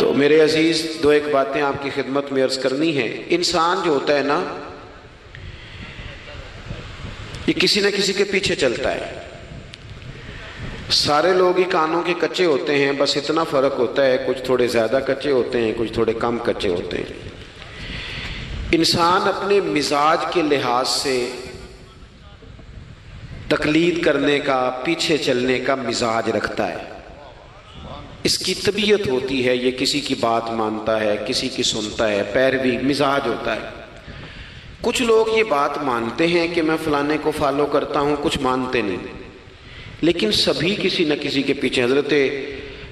तो मेरे अज़ीज़, दो एक बातें आपकी खिदमत में अर्ज़ करनी है। इंसान जो होता है ना, ये किसी न किसी के पीछे चलता है। सारे लोग ही कानों के कच्चे होते हैं, बस इतना फ़र्क होता है, कुछ थोड़े ज़्यादा कच्चे होते हैं, कुछ थोड़े कम कच्चे होते हैं। इंसान अपने मिजाज के लिहाज से तकलीद करने का, पीछे चलने का मिजाज रखता है। इसकी तबीयत होती है, ये किसी की बात मानता है, किसी की सुनता है, पैरवी मिजाज होता है। कुछ लोग ये बात मानते हैं कि मैं फलाने को फॉलो करता हूँ, कुछ मानते नहीं। लेकिन सभी किसी न किसी के पीछे हज़रत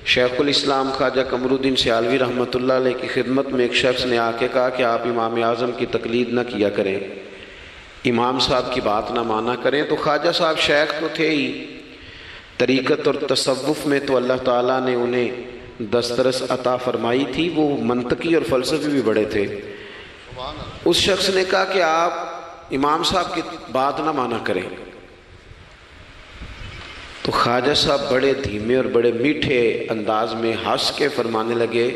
शेख़ुल इस्लाम ख्वाजा कमरुद्दीन सियालवी रहमत की खिदमत में एक शख्स ने आके कहा कि आप इमाम आज़म की तकलीद न किया करें। इमाम साहब की बात ना माना करें तो ख्वाजा साहब शेख तो थे ही। तरीक़त और तसव्वुफ़ में तो अल्लाह ताला ने उन्हें दस्तरस अता फरमाई थी, वो मनतकी और फ़लसफ़ी भी बड़े थे। उस शख्स ने कहा कि आप इमाम साहब की बात ना माना करें। तो ख्वाजा साहब बड़े धीमे और बड़े मीठे अंदाज में हंस के फरमाने लगे,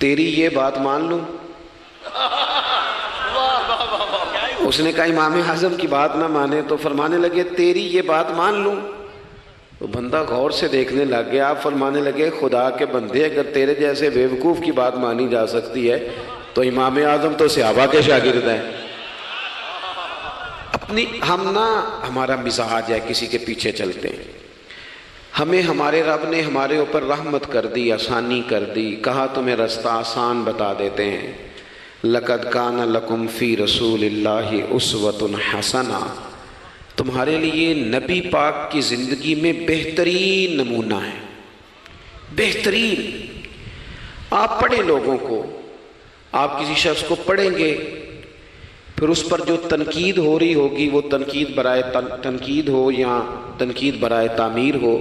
तेरी ये बात मान लूँ? उसने कहा, इमाम आज़म की बात ना माने तो फरमाने लगे, तेरी ये बात मान लूँ? तो बंदा गौर से देखने लग गया, आप फरमाने लगे, खुदा के बंदे, अगर तेरे जैसे बेवकूफ़ की बात मानी जा सकती है तो इमाम आज़म तो सियाबा के शागिर्द हैं। अपनी, हम ना, हमारा मिजाज है किसी के पीछे चलते। हैं हमें हमारे रब ने हमारे ऊपर रहमत कर दी, आसानी कर दी, कहा, तुम्हें रास्ता आसान बता देते हैं। लकद कान लकुम फ़ी रसूल उसवतन हसना। तुम्हारे लिए नबी पाक की ज़िंदगी में बेहतरीन नमूना है। बेहतरीन। आप पढ़े लोगों को आप किसी शख्स को पढ़ेंगे फिर उस पर जो तनकीद हो रही होगी वो तनकीद बराए तन, तनकीद हो या तनकीद बराए तामीर हो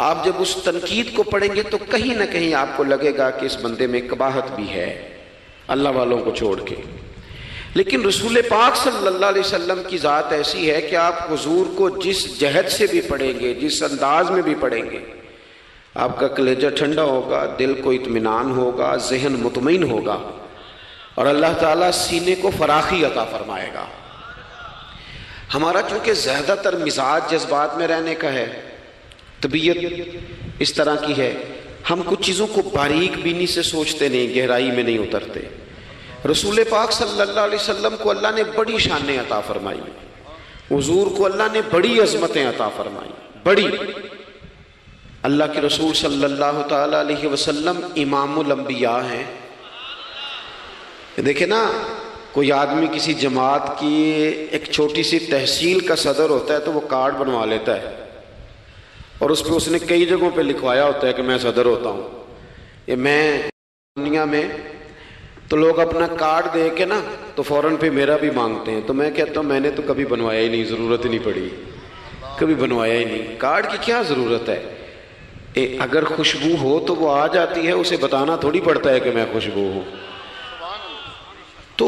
आप जब उस तनकीद को पढ़ेंगे तो कहीं ना कहीं आपको लगेगा कि इस बंदे में कबाहत भी है अल्लाह वालों को छोड़ के। लेकिन रसूल पाक सल्लल्लाहु अलैहि वसल्लम की ज़ात ऐसी है कि आप हुजूर को जिस जहद से भी पढ़ेंगे, जिस अंदाज में भी पढ़ेंगे, आपका कलेजा ठंडा होगा, दिल को इतमान होगा, जहन मुतमिन होगा और अल्लाह ताला सीने को फराखी अता फरमाएगा। हमारा चूँकि ज़्यादातर मिजाज जज्बात में रहने का है, तबीयत इस तरह की है, हम कुछ चीज़ों को बारीक बीनी से सोचते नहीं, गहराई में नहीं उतरते। रसूल पाक सल्लल्लाहु अलैहि वसल्लम को अल्लाह ने बड़ी शान अता फरमाई। हजूर को अल्लाह ने बड़ी अजमतें अता फरमाई। बड़ी। अल्लाह के रसूल सल्लल्लाहु अलैहि वसल्लम इमामुल हैं। देखे ना, कोई आदमी किसी जमात की एक छोटी सी तहसील का सदर होता है तो वो कार्ड बनवा लेता है। और उस पर उसने कई जगहों पे लिखवाया होता है कि मैं सदर होता हूँ। ये मैं दुनिया में तो लोग अपना कार्ड दे के ना तो फ़ौरन पे मेरा भी मांगते हैं। तो मैं कहता हूँ मैंने तो कभी बनवाया ही नहीं ज़रूरत ही नहीं पड़ी। कभी बनवाया ही नहीं। कार्ड की क्या ज़रूरत है? ए, अगर खुशबू हो तो वो आ जाती है उसे बताना थोड़ी पड़ता है कि मैं खुशबू हूँ। तो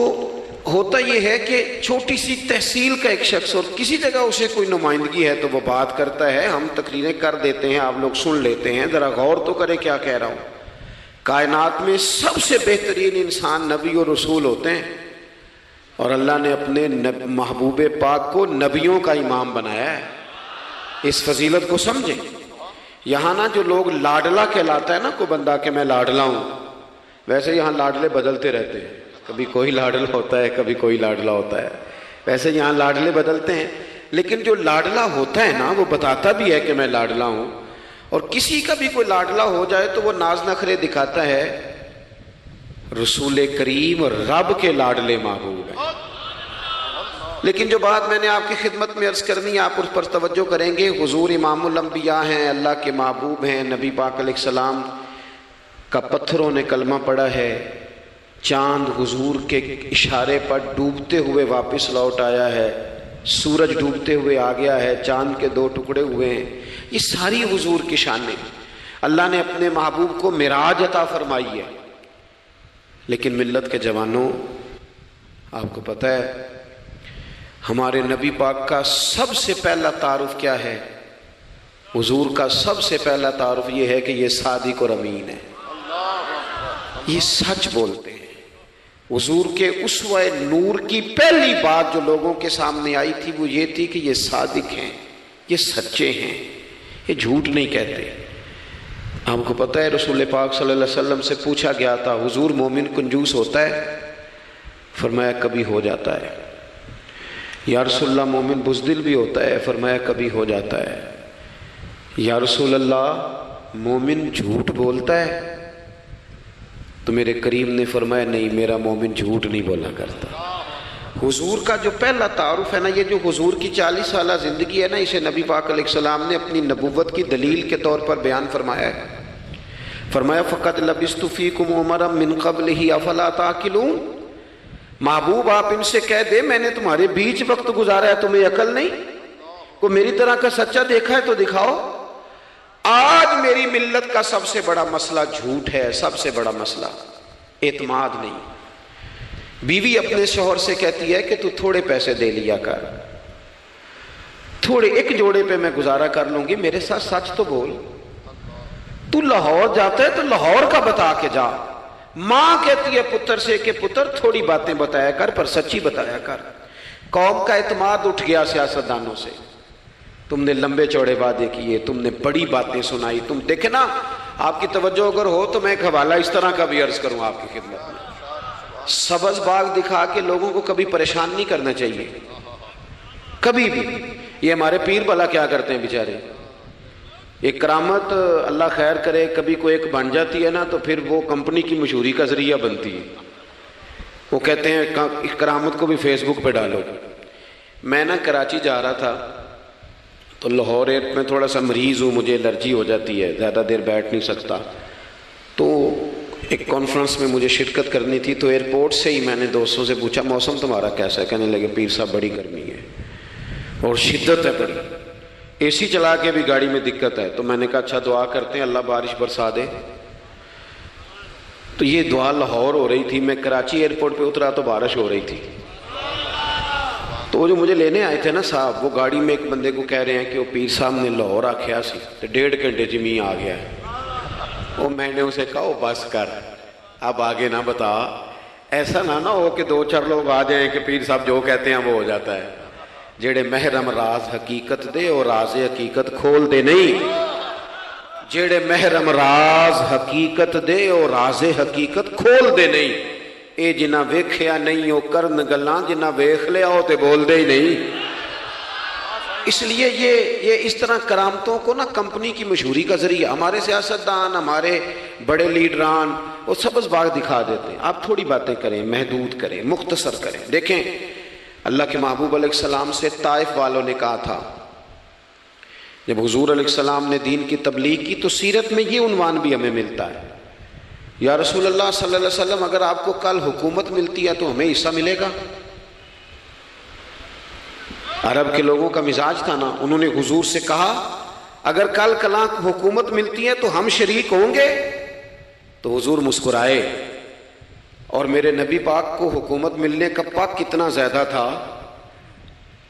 होता यह है कि छोटी सी तहसील का एक शख्स और किसी जगह उसे कोई नुमाइंदगी है तो वो बात करता है हम तकरीरें कर देते हैं आप लोग सुन लेते हैं। ज़रा गौर तो करें क्या कह रहा हूँ। कायनात में सबसे बेहतरीन इंसान नबी और रसूल होते हैं। और अल्लाह ने अपने महबूब पाक को नबियों का इमाम बनाया है। इस फजीलत को समझें। यहाँ ना जो लोग लाडला कहलाता है ना, कोई बंदा के मैं लाडला हूँ। वैसे यहाँ लाडले बदलते रहते हैं। कभी कोई लाडला होता है, कभी कोई लाडला होता है। वैसे यहाँ लाडले बदलते हैं। लेकिन जो लाडला होता है ना, वो बताता भी है कि मैं लाडला हूँ। और किसी का भी कोई लाडला हो जाए तो वो नाज नखरे दिखाता है, रसूल करीम और रब के लाडले महबूब है। लेकिन जो बात मैंने आपकी खिदमत में अर्ज़ करनी है, आप उस पर तवज्जो करेंगे। हुजूर इमामुलंबिया हैं, अल्लाह के महबूब हैं, नबी पाक सलाम का पत्थरों ने कलमा पड़ा है। चाँद हुजूर के इशारे पर डूबते हुए वापस लौट आया है। सूरज डूबते हुए आ गया है, चाँद के दो टुकड़े हुए हैं। ये सारी हुजूर की शान। अल्लाह ने अपने महबूब को मिराज अता फरमाई है। लेकिन मिल्लत के जवानों, आपको पता है, हमारे नबी पाक का सबसे पहला तारुफ क्या है? हुजूर का सबसे पहला तारुफ ये है कि ये सादिक और अमीन है। ये सच बोलते हैं। हजूर के उस नूर की पहली बात जो लोगों के सामने आई थी, वो ये थी कि ये सादिक हैं, ये सच्चे हैं, ये झूठ नहीं कहते। हमको पता है, रसूल पाक सल्लल्लाहु अलैहि वसल्लम से पूछा गया था, हुजूर, मोमिन कंजूस होता है? फरमाया, कभी हो जाता है। या रसुल्ला मोमिन बुजदिल भी होता है? फरमाया, कभी हो जाता है। या रसूल मोमिन झूठ बोलता है? तो मेरे करीम ने फरमाया, नहीं, मेरा मोमिन झूठ नहीं बोला करता। हुजूर का जो पहला तारुफ है ना, ये जो हुजूर की चालीस साल ज़िंदगी है ना, इसे नबी पाक सलाम ने अपनी नबूवत की दलील के तौर पर बयान फरमाया है। फरमाया, फ़कत लबिस्तफ़ी कुम उमर मिन कबल ही अफला ताकिलून? महबूब, आप इनसे कह दे, मैंने तुम्हारे बीच वक्त गुजारा है, तुम्हें अकल नहीं? को मेरी तरह का सच्चा देखा है तो दिखाओ। आज मेरी मिल्लत का सबसे बड़ा मसला झूठ है, सबसे बड़ा मसला। एतमाद नहीं। बीवी अपने शोहर से कहती है कि तू थोड़े पैसे दे लिया कर। थोड़े एक जोड़े पे मैं गुजारा कर लूँगी, मेरे साथ सच तो बोल। तू लाहौर जाता है तो लाहौर का बता के जा। माँ कहती है पुत्र से कि पुत्र, थोड़ी बातें बताया कर, पर सच्ची बताया कर। कौम का एतमाद उठ गया सियासतदानों से। तुमने लंबे चौड़े वादे किए तुमने बड़ी बातें सुनाई। तुम देखे ना, आपकी तवज्जो अगर हो तो मैं एक हवाला इस तरह का भी अर्ज़ करूँ आपकी खिदमत में। सबज बाग दिखा के लोगों को कभी परेशान नहीं करना चाहिए। कभी भी। ये हमारे पीर भला क्या करते हैं बेचारे? एक करामत अल्लाह खैर करे, कभी कोई एक बन जाती है ना तो फिर वो कंपनी की मशहूरी का ज़रिया बनती है। वो कहते हैं करामत को भी फेसबुक पे डालो। मैं ना कराची जा रहा था तो लाहौर एयर में थोड़ा सा मरीज़ हूँ, मुझे एलर्जी हो जाती है, ज़्यादा देर बैठ नहीं सकता। तो एक कॉन्फ्रेंस में मुझे शिरकत करनी थी तो एयरपोर्ट से ही मैंने दोस्तों से पूछा, मौसम तुम्हारा कैसा है? कहने लगे, पीर साहब, बड़ी गर्मी है और शिद्दत है बड़ी। एसी चला के भी गाड़ी में दिक्कत है। तो मैंने कहा अच्छा दुआ करते हैं, अल्लाह बारिश बरसा दे। तो ये दुआ लाहौर हो रही थी, मैं कराची एयरपोर्ट पे उतरा तो बारिश हो रही थी। तो वो जो मुझे लेने आए थे ना साहब, वो गाड़ी में एक बंदे को कह रहे हैं कि वो पीर साहब ने लाहौर आख्या तो डेढ़ घंटे च मी आ गया। वो मैंने उसे कहा वो बस कर, अब आगे ना बता। ऐसा ना ना हो कि दो चार लोग आ जाए कि पीर साहब जो कहते हैं वो हो जाता है। जेड़े महरम राज हकीकत दे और राज हकीकत खोल दे नहीं। जेड़े महरम राज हकीकत दे और राज हकीकत खोल दे नहीं। ਇਹ ਜਿਨ੍ਹਾਂ ਵੇਖਿਆ नहीं ਉਹ ਕਰਨ ਗੱਲਾਂ ਜਿਨ੍ਹਾਂ ਵੇਖ ਲਿਆ ਉਹ ਤੇ ਬੋਲਦੇ ਹੀ नहीं इसलिए ये ये इस तरह करामतों को ना कंपनी की मशहूरी का जरिया हमारे सियासतदान हमारे बड़े लीडरान वो सबस बाग दिखा देते हैं आप थोड़ी बातें करें महदूद करें मुख्तसर करें देखें अल्लाह के महबूब सलाम से ताइफ वालों ने कहा था जब हजूर सलाम ने दीन की तबलीग की तो सीरत में ये उनवान भी हमें मिलता है या रसूल अल्लाह सल्लल्लाहु अलैहि वसल्लम, अगर आपको कल हुकूमत मिलती है तो हमें हिस्सा मिलेगा। अरब के लोगों का मिजाज था ना, उन्होंने हुजूर से कहा, अगर कल कला हुकूमत मिलती है तो हम शरीक होंगे। तो हुजूर मुस्कुराए, और मेरे नबी पाक को हुकूमत मिलने का पक कितना ज़्यादा था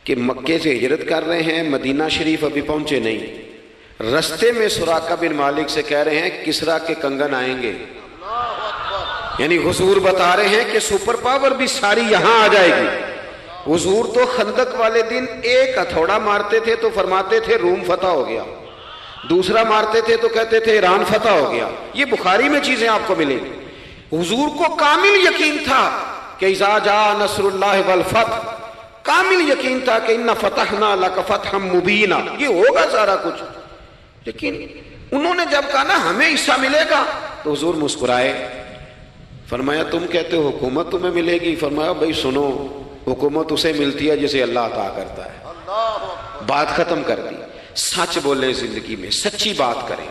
कि मक्के से हिजरत कर रहे हैं, मदीना शरीफ अभी पहुँचे नहीं। रस्ते में सुराका बिन मालिक से कह रहे हैं, किसरा के कंगन आएँगे। यानी हुजूर बता रहे हैं कि सुपर पावर भी सारी यहाँ आ जाएगी। हुजूर तो खंदक वाले दिन एक हथौड़ा मारते थे तो फरमाते थे, रूम फतह हो गया। दूसरा मारते थे तो कहते थे, ईरान फतह हो गया। ये बुखारी में चीज़ें आपको मिलेंगी। हुजूर को कामिल यकीन था कि इजाजा नसरुल्लाह वल फतह कामिल यकीन था कि इन्ना फतह ना लकफत हम मुबीना। ये होगा सारा कुछ। लेकिन उन्होंने जब कहा ना, हमें हिस्सा मिलेगा तो हजूर मुस्कुराए। फरमाया, तुम कहते हो, हुकूमत तुम्हें मिलेगी। फरमाया, भाई सुनो, हुकूमत उसे मिलती है जिसे अल्लाह अता करता है। बात खत्म कर दी। सच बोले ज़िंदगी में, सच्ची बात करें।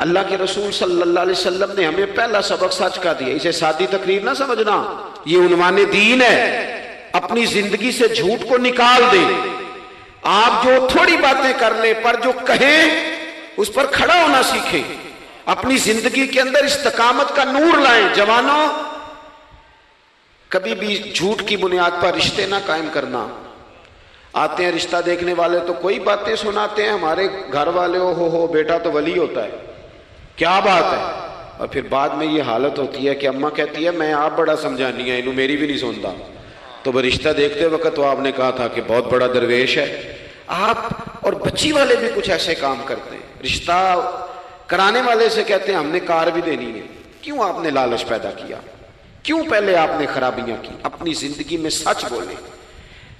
अल्लाह के रसूल सल्लल्लाहु अलैहि वसल्लम ने हमें पहला सबक सच का दिया, इसे सादी तकरीर ना समझना। ये उनवान दीन है। अपनी ज़िंदगी से झूठ को निकाल दे। आप जो थोड़ी बातें कर ले, पर जो कहें, उस पर खड़ा होना सीखें। अपनी ज़िंदगी के अंदर इस्तकामत का नूर लाएँ। जवानों कभी भी झूठ की बुनियाद पर रिश्ते ना कायम करना। आते हैं रिश्ता देखने वाले तो कोई बातें सुनाते हैं हमारे घर वाले हो हो, हो बेटा तो वली होता है। क्या बात है? और फिर बाद में ये हालत होती है कि अम्मा कहती है मैं आप बड़ा समझानी है इन्हों मेरी भी नहीं सुनता। तो वह रिश्ता देखते वक्त तो आपने कहा था कि बहुत बड़ा दरवेश है। आप और बच्ची वाले भी कुछ ऐसे काम करते हैं। रिश्ता कराने वाले से कहते हैं, हमने कार भी देनी है। क्यों आपने लालच पैदा किया? क्यों पहले आपने खराबियाँ की? अपनी ज़िंदगी में सच बोले।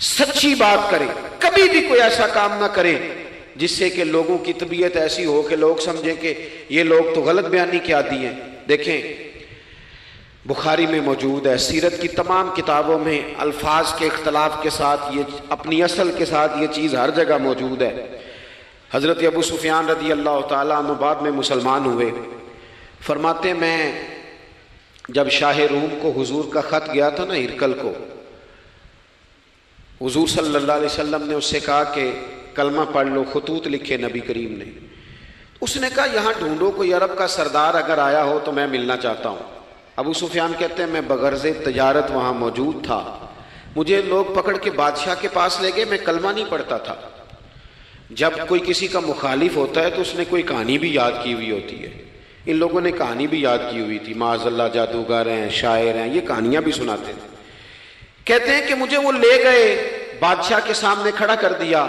सच्ची बात करें। कभी भी कोई ऐसा काम ना करें, जिससे कि लोगों की तबीयत ऐसी हो कि लोग समझें कि ये लोग तो गलत बयानी के आदि हैं। देखें, बुखारी में मौजूद है। सीरत की तमाम किताबों में अल्फाज के इख्तलाफ के साथ ये, अपनी असल के साथ ये चीज़ हर जगह मौजूद है। हज़रत अबू सुफियान रदी अल्लाह तबाद में मुसलमान हुए। फरमाते, मैं जब शाह रूम को हुजूर का ख़त गया था ना हिरकल को, हुजूर सल्लल्लाहु अलैहि वसल्लम ने उससे कहा कि कलमा पढ़ लो, खतूत लिखे नबी करीम ने। उसने कहा, यहाँ ढूंढो कोई अरब का सरदार अगर आया हो तो मैं मिलना चाहता हूँ। अबू सुफियान कहते हैं, मैं बगरज तजारत वहाँ मौजूद था। मुझे लोग पकड़ के बादशाह के पास ले गए, मैं कलमा नहीं पढ़ता था। जब कोई किसी का मुखालिफ होता है तो उसने कोई कहानी भी याद की हुई होती है। इन लोगों ने कहानी भी याद की हुई थी। माजल्ला जादूगर हैं, शायर हैं, ये कहानियाँ भी सुनाते थे। कहते हैं कि मुझे वो ले गए, बादशाह के सामने खड़ा कर दिया।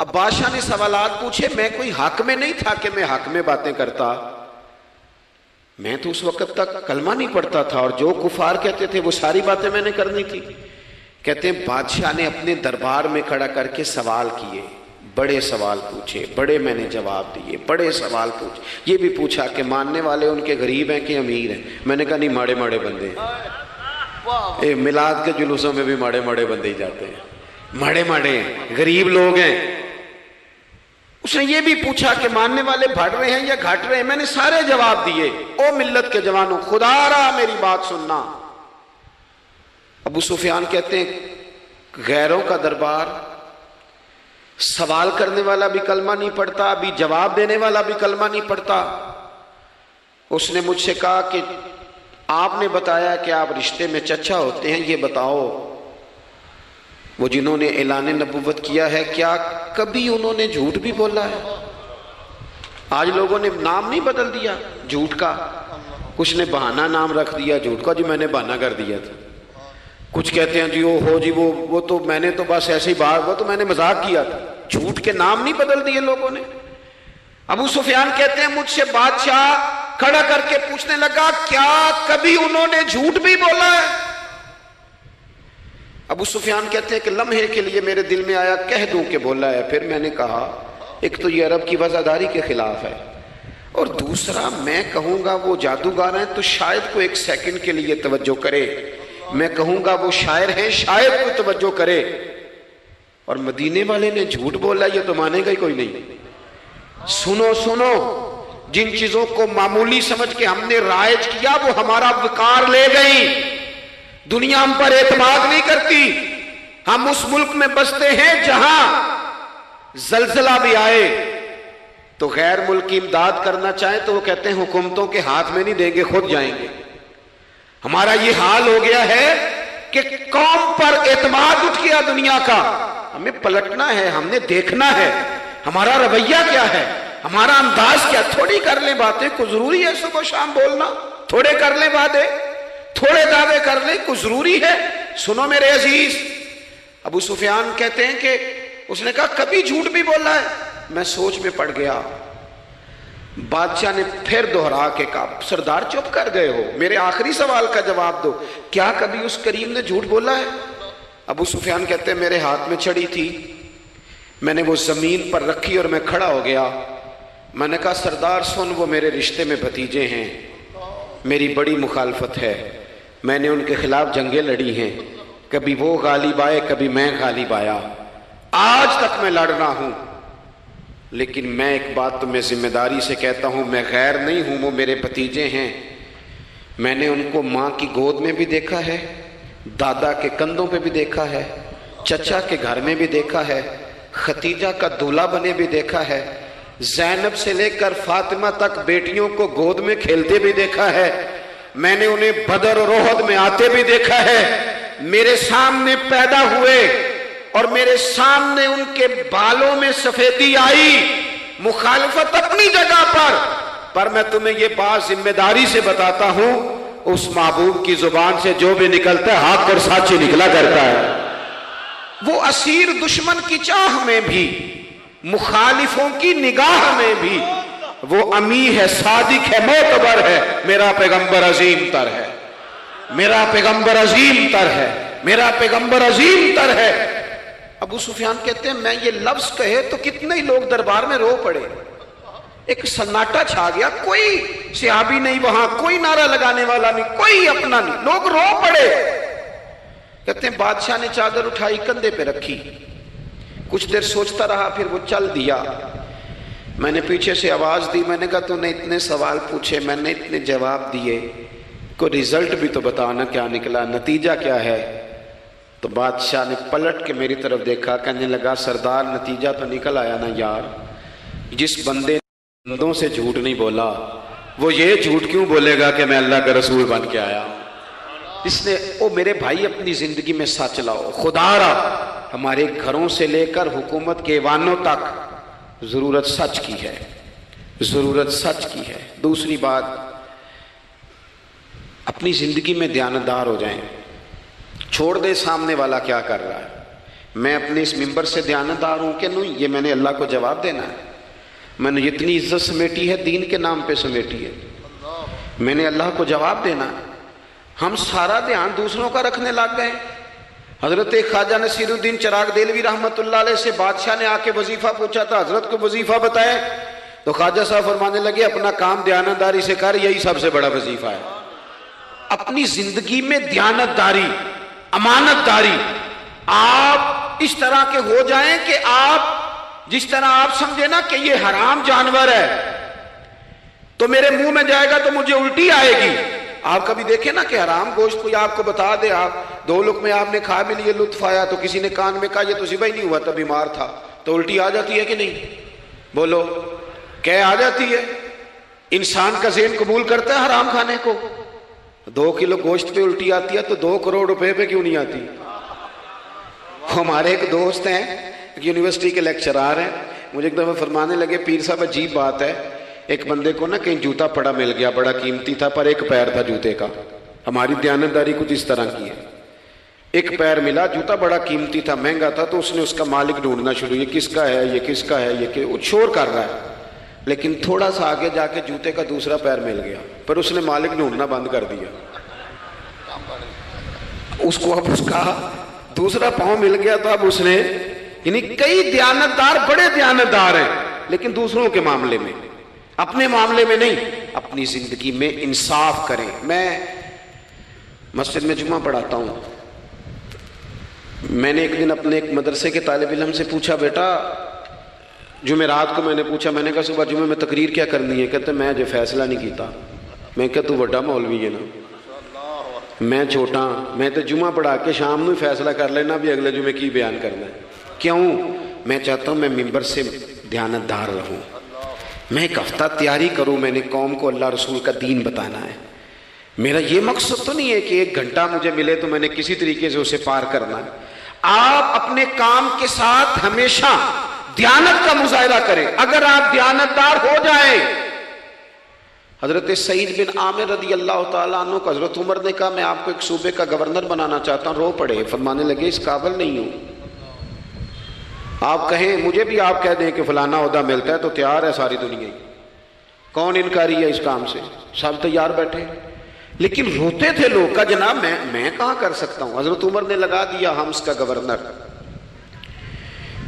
अब बादशाह ने सवालात पूछे, मैं कोई हक में नहीं था कि मैं हक में बातें करता? मैं तो उस वक्त तक कलमा नहीं पढ़ता था और जो कुफार कहते थे, वो सारी बातें मैंने करनी थी। कहते हैं, बादशाह ने अपने दरबार में खड़ा करके सवाल किए। बड़े सवाल पूछे बड़े मैंने जवाब दिए बड़े सवाल पूछे। ये भी पूछा कि मानने वाले उनके गरीब हैं कि अमीर हैं? मैंने कहा नहीं माड़े माड़े बंदे ए, मिलाद के जुलूसों में भी माड़े माड़े बंदे ही जाते हैं। माड़े माड़े हैं गरीब लोग हैं। उसने ये भी पूछा कि मानने वाले बढ़ रहे हैं या घट रहे हैं? मैंने सारे जवाब दिए। ओ मिल्लत के जवानों खुदा रहा मेरी बात सुनना। अबू सुफियान कहते हैं गैरों का दरबार सवाल करने वाला भी कलमा नहीं पढ़ता, अभी जवाब देने वाला भी कलमा नहीं पढ़ता। उसने मुझसे कहा कि आपने बताया कि आप रिश्ते में चचा होते हैं, ये बताओ। वो जिन्होंने ऐलान नबूवत किया है, क्या कभी उन्होंने झूठ भी बोला है? आज लोगों ने नाम नहीं बदल दिया झूठ का। कुछ ने बहाना नाम रख दिया, झूठ का जी मैंने बहाना कर दिया था। कुछ कहते हैं जी ओ हो जी, वो वो तो मैंने तो बस ऐसे ही बात, वो तो मैंने मज़ाक किया था। झूठ के नाम नहीं बदल दिए लोगों ने। अबू सुफियान कहते हैं, मुझसे बादशाह खड़ा करके पूछने लगा, क्या कभी उन्होंने झूठ भी बोला है? अबू सुफियान कहते हैं कि, लम्हे के लिए मेरे दिल में आया, कह दूँ कि बोला है। फिर मैंने कहा, एक तो ये अरब की वजादारी के खिलाफ है और दूसरा, मैं कहूँगा वो जादूगर हैं तो शायद को एक सेकंड के लिए तवज्जो करे। मैं कहूँगा वो शायर हैं, शायद को तवज्जो करे। और मदीने वाले ने झूठ बोला, ये तो मानेगा ही कोई नहीं। सुनो सुनो, जिन चीज़ों को मामूली समझ के हमने रायज किया, वो हमारा विकार ले गई। दुनिया हम पर एतमाद नहीं करती। हम उस मुल्क में बसते हैं जहाँ जलजला भी आए। तो गैर मुल्क की इमदाद करना चाहे तो वो कहते हैं, हुकूमतों के हाथ में नहीं देंगे, खुद जाएँगे। हमारा ये हाल हो गया है कि कौम पर एतमाद उठ गया दुनिया का। हमें पलटना है, हमने देखना है। हमारा रवैया क्या है? हमारा अंदाज क्या? थोड़ी कर ले बातें, कुछ ज़रूरी है सुबह शाम बोलना? थोड़े कर ले बातें थोड़े दावे कर ले, कुछ ज़रूरी है? सुनो मेरे अज़ीज़, अबू सुफियान कहते हैं कि उसने कहा, कभी झूठ भी बोला है। मैं सोच में पड़ गया। बादशाह ने फिर दोहरा के कहा, सरदार चुप कर गए हो। मेरे आखिरी सवाल का जवाब दो। क्या कभी उस करीम ने झूठ बोला है? अबू सुफियान कहते हैं, मेरे हाथ में चढ़ी थी। मैंने वो ज़मीन पर रखी और मैं खड़ा हो गया। मैंने कहा, सरदार, सुन, वो मेरे रिश्ते में भतीजे हैं। मेरी बड़ी मुखालफत है। मैंने उनके खिलाफ जंगे लड़ी हैं। कभी वो गालिब आए, कभी मैं गालिब आया। आज तक मैं लड़ रहा हूँ। लेकिन मैं एक बात तो मैं ज़िम्मेदारी से कहता हूँ, मैं गैर नहीं हूँ, वो मेरे भतीजे हैं। मैंने उनको माँ की गोद में भी देखा है। दादा के कंधों पे भी देखा है, चचा के घर में भी देखा है, खतीजा का दूल्हा बने भी देखा है, जैनब से लेकर फातिमा तक बेटियों को गोद में खेलते भी देखा है, मैंने उन्हें बदर रोहद में आते भी देखा है, मेरे सामने पैदा हुए और मेरे सामने उनके बालों में सफेदी आई, मुखालफत अपनी जगह पर। पर मैं तुम्हें यह बात ज़िम्मेदारी से बताता हूँ उस महबूब की ज़ुबान से जो भी निकलता है, हाथ और साची निकला करता है। वो असीर दुश्मन की चाह में भी, मुखालिफों की निगाह में भी, वो अमी है, सादिक है, मोतबर है, मेरा पैगंबर अजीम तर है। मेरा पैगंबर अजीम तर है, मेरा पैगंबर अजीम तर है। अबू सुफियान कहते हैं, मैं ये लफ्ज कहे तो कितने ही लोग दरबार में रो पड़े। एक सन्नाटा छा गया, कोई सियाबी नहीं वहाँ, कोई नारा लगाने वाला नहीं, कोई अपना नहीं, लोग रो पड़े। कहते हैं, बादशाह ने चादर उठाई, कंधे पे रखी। कुछ देर सोचता रहा, फिर वो चल दिया। मैंने पीछे से आवाज़ दी, मैंने कहा, तूने इतने सवाल पूछे, मैंने इतने जवाब दिए। को रिज़ल्ट भी तो बताना क्या निकला, नतीजा क्या है? तो बादशाह ने पलट के मेरी तरफ़ देखा, कहने लगा, सरदार, नतीजा तो निकल आया ना यार। जिस बंदे बंदों से झूठ नहीं बोला। वो ये झूठ क्यों बोलेगा कि मैं अल्लाह का रसूल बन के आया इसने, ओ मेरे भाई, अपनी ज़िंदगी में सच लाओ खुदारा हमारे घरों से लेकर हुकूमत के वानों तक ज़रूरत सच की है। ज़रूरत सच की है। दूसरी बात, अपनी ज़िंदगी में ध्यानदार हो जाएँ। छोड़ दे सामने वाला क्या कर रहा है। मैं अपने इस मिंबर से ध्यानदार हूँ कि नहीं? ये मैंने अल्लाह को जवाब देना है। मैंने जितनी इज़्ज़त समेटी है, दीन के नाम पे समेटी है। मैंने अल्लाह को जवाब देना। हम सारा ध्यान दूसरों का रखने लग गए। हज़रत ख्वाजा नसीरुद्दीन चराग देलवी रहमत से बादशाह ने आके वजीफा पूछा था। हज़रत को वजीफा बताए। तो ख्वाजा साहब फरमाने लगे, अपना काम ध्यानदारी से कर, यही सबसे बड़ा वजीफा है। अपनी ज़िंदगी में ध्यानतदारी, अमानतदारी, आप इस तरह के हो जाएँ कि आप जिस तरह आप समझे ना कि ये हराम जानवर है तो मेरे मुँह में जाएगा तो मुझे उल्टी आएगी। आप कभी देखे ना कि हराम गोश्त कोई आपको बता दे, आप दो लुक में आपने खा भी लिए, लुत्फ आया तो किसी ने कान में कहा, ये तो सिवाई नहीं हुआ था बीमार था। तो उल्टी आ जाती है कि नहीं? बोलो क्या आ जाती है। इंसान का जेन कबूल करता है हराम खाने को। दो किलो गोश्त पे उल्टी आती है तो दो करोड़ रुपए पे क्यों नहीं आती? हमारे एक दोस्त हैं यूनिवर्सिटी के लेक्चरार हैं। मुझे एक दफ़ा फरमाने लगे, पीर साहब, अजीब बात है। एक बंदे को ना कहीं जूता पड़ा मिल गया, बड़ा कीमती था, पर एक पैर था जूते का। हमारी दयानतदारी कुछ इस तरह की है। एक पैर मिला, जूता बड़ा कीमती था, महँगा था तो उसने उसका मालिक ढूंढना शुरू ये किसका है, ये किसका है, ये वो शोर कर रहा है। लेकिन थोड़ा सा आगे जाके जूते का दूसरा पैर मिल गया, पर उसने मालिक ढूंढना बंद कर दिया। उसको अब उसका दूसरा पाँव मिल गया तो अब उसने यानी कई दयानतदार बड़े दयानतदार हैं, लेकिन दूसरों के मामले में। अपने मामले में नहीं, अपनी ज़िंदगी में इंसाफ करें। मैं मस्जिद में जुमा पढ़ाता हूँ। मैंने एक दिन अपने एक मदरसे के तालब इलम से पूछा, बेटा जुमे रात को मैंने पूछा, मैंने कहा, सुबह जुमे में तकरीर क्या करनी है? कहते, मैं जो फैसला नहीं किया मैं क्या तू व्डा मौलवी है ना। मैं छोटा, मैं तो जुमा पढ़ा के शाम में फैसला कर लेना, भी अगले जुमे की बयान करना है। क्यों? मैं चाहता हूँ मैं मिंबर से ध्यानदार रहूँ। मैं एक हफ़्ता तैयारी करूँ, मैंने कौम को अल्लाह रसूल का दीन बताना है। मेरा ये मकसद तो नहीं है कि एक घंटा मुझे मिले तो मैंने किसी तरीके से उसे पार करना है। आप अपने काम के साथ हमेशा दयानत का मुजाहरा करें। अगर आप दयानतदार हो जाए, हज़रत सईद बिन आमिर रदी अल्लाह तु हज़रत उमर ने कहा, मैं आपको एक सूबे का गवर्नर बनाना चाहता हूँ, रो पड़े। फरमाने लगे, इस काबल नहीं हूँ। आप कहें, मुझे भी आप कह दें कि फलाना अहदा मिलता है तो तैयार है सारी दुनिया ही. कौन इनकारी है इस काम से? सब तैयार बैठे लेकिन रोते थे लोग का जनाब, मैं मैं कहाँ कर सकता हूँ? हज़रत उमर ने लगा दिया हम्स का गवर्नर।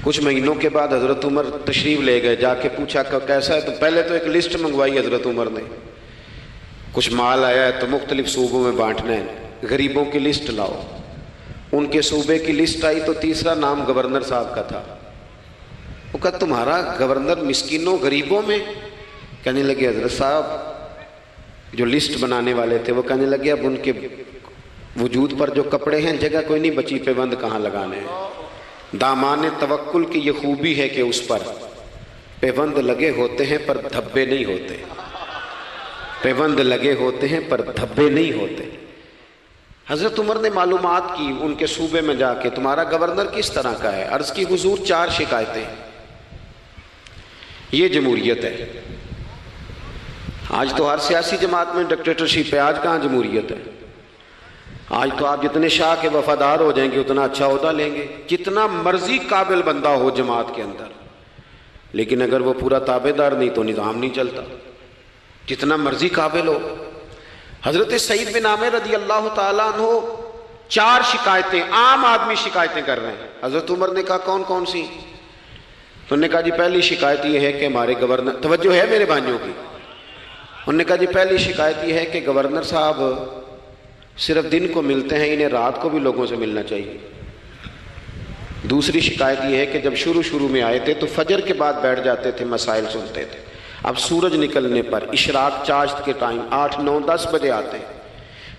कुछ महीनों के बाद हज़रत उमर तशरीफ़ ले गए, जाके पूछा कैसा है? तो पहले तो एक लिस्ट मंगवाई हज़रत उमर ने। कुछ माल आया है तो मुख्तलिफ़ सूबों में बांटना है। गरीबों की लिस्ट लाओ। उनके सूबे की लिस्ट आई तो तीसरा नाम गवर्नर साहब का था। वो कहा, तुम्हारा गवर्नर मिस्किनों, गरीबों में? कहने लगे, हज़रत साहब, जो लिस्ट बनाने वाले थे, वो कहने लगे, अब उनके वजूद पर जो कपड़े हैं, जगह कोई नहीं बची, पेबंद कहाँ लगाने हैं? दामान तवक्ल की ये खूबी है कि उस पर पेबंद लगे होते हैं, पर धब्बे नहीं होते। पेबंद लगे होते हैं, पर धब्बे नहीं होते। हज़रत उमर ने मालूम की, उनके सूबे में जाके, तुम्हारा गवर्नर किस तरह का है? अर्ज़ की, हुजूर, चार शिकायतें ये जमहूरियत है। आज तो हर सियासी जमात में डिक्टेटरशिप है, आज कहाँ जमहूरियत है? आज तो आप जितने शाह के वफादार हो जाएँगे, उतना अच्छा अहदा लेंगे। जितना मर्ज़ी काबिल बंदा हो जमात के अंदर। लेकिन अगर वो पूरा ताबेदार नहीं तो निज़ाम नहीं चलता। जितना मर्ज़ी काबिल हो। हज़रत सईद बिन आमिर रदी अल्लाह तहो चार शिकायतें, आम आदमी शिकायतें कर रहे हैं। हज़रत उमर ने कहा कौन कौन सी? तो उन्होंने कहा, जी, पहली शिकायत ये है कि हमारे गवर्नर तवज्जो है मेरे भाइयों की। उन्होंने कहा, जी, पहली शिकायत यह है कि गवर्नर साहब सिर्फ़ दिन को मिलते हैं, इन्हें रात को भी लोगों से मिलना चाहिए। दूसरी शिकायत यह है कि जब शुरू शुरू में आए थे तो फजर के बाद बैठ जाते थे, मसाइल सुनते थे। अब सूरज निकलने पर, इशराक चाश्त के टाइम आठ, नौ, दस बजे आते हैं।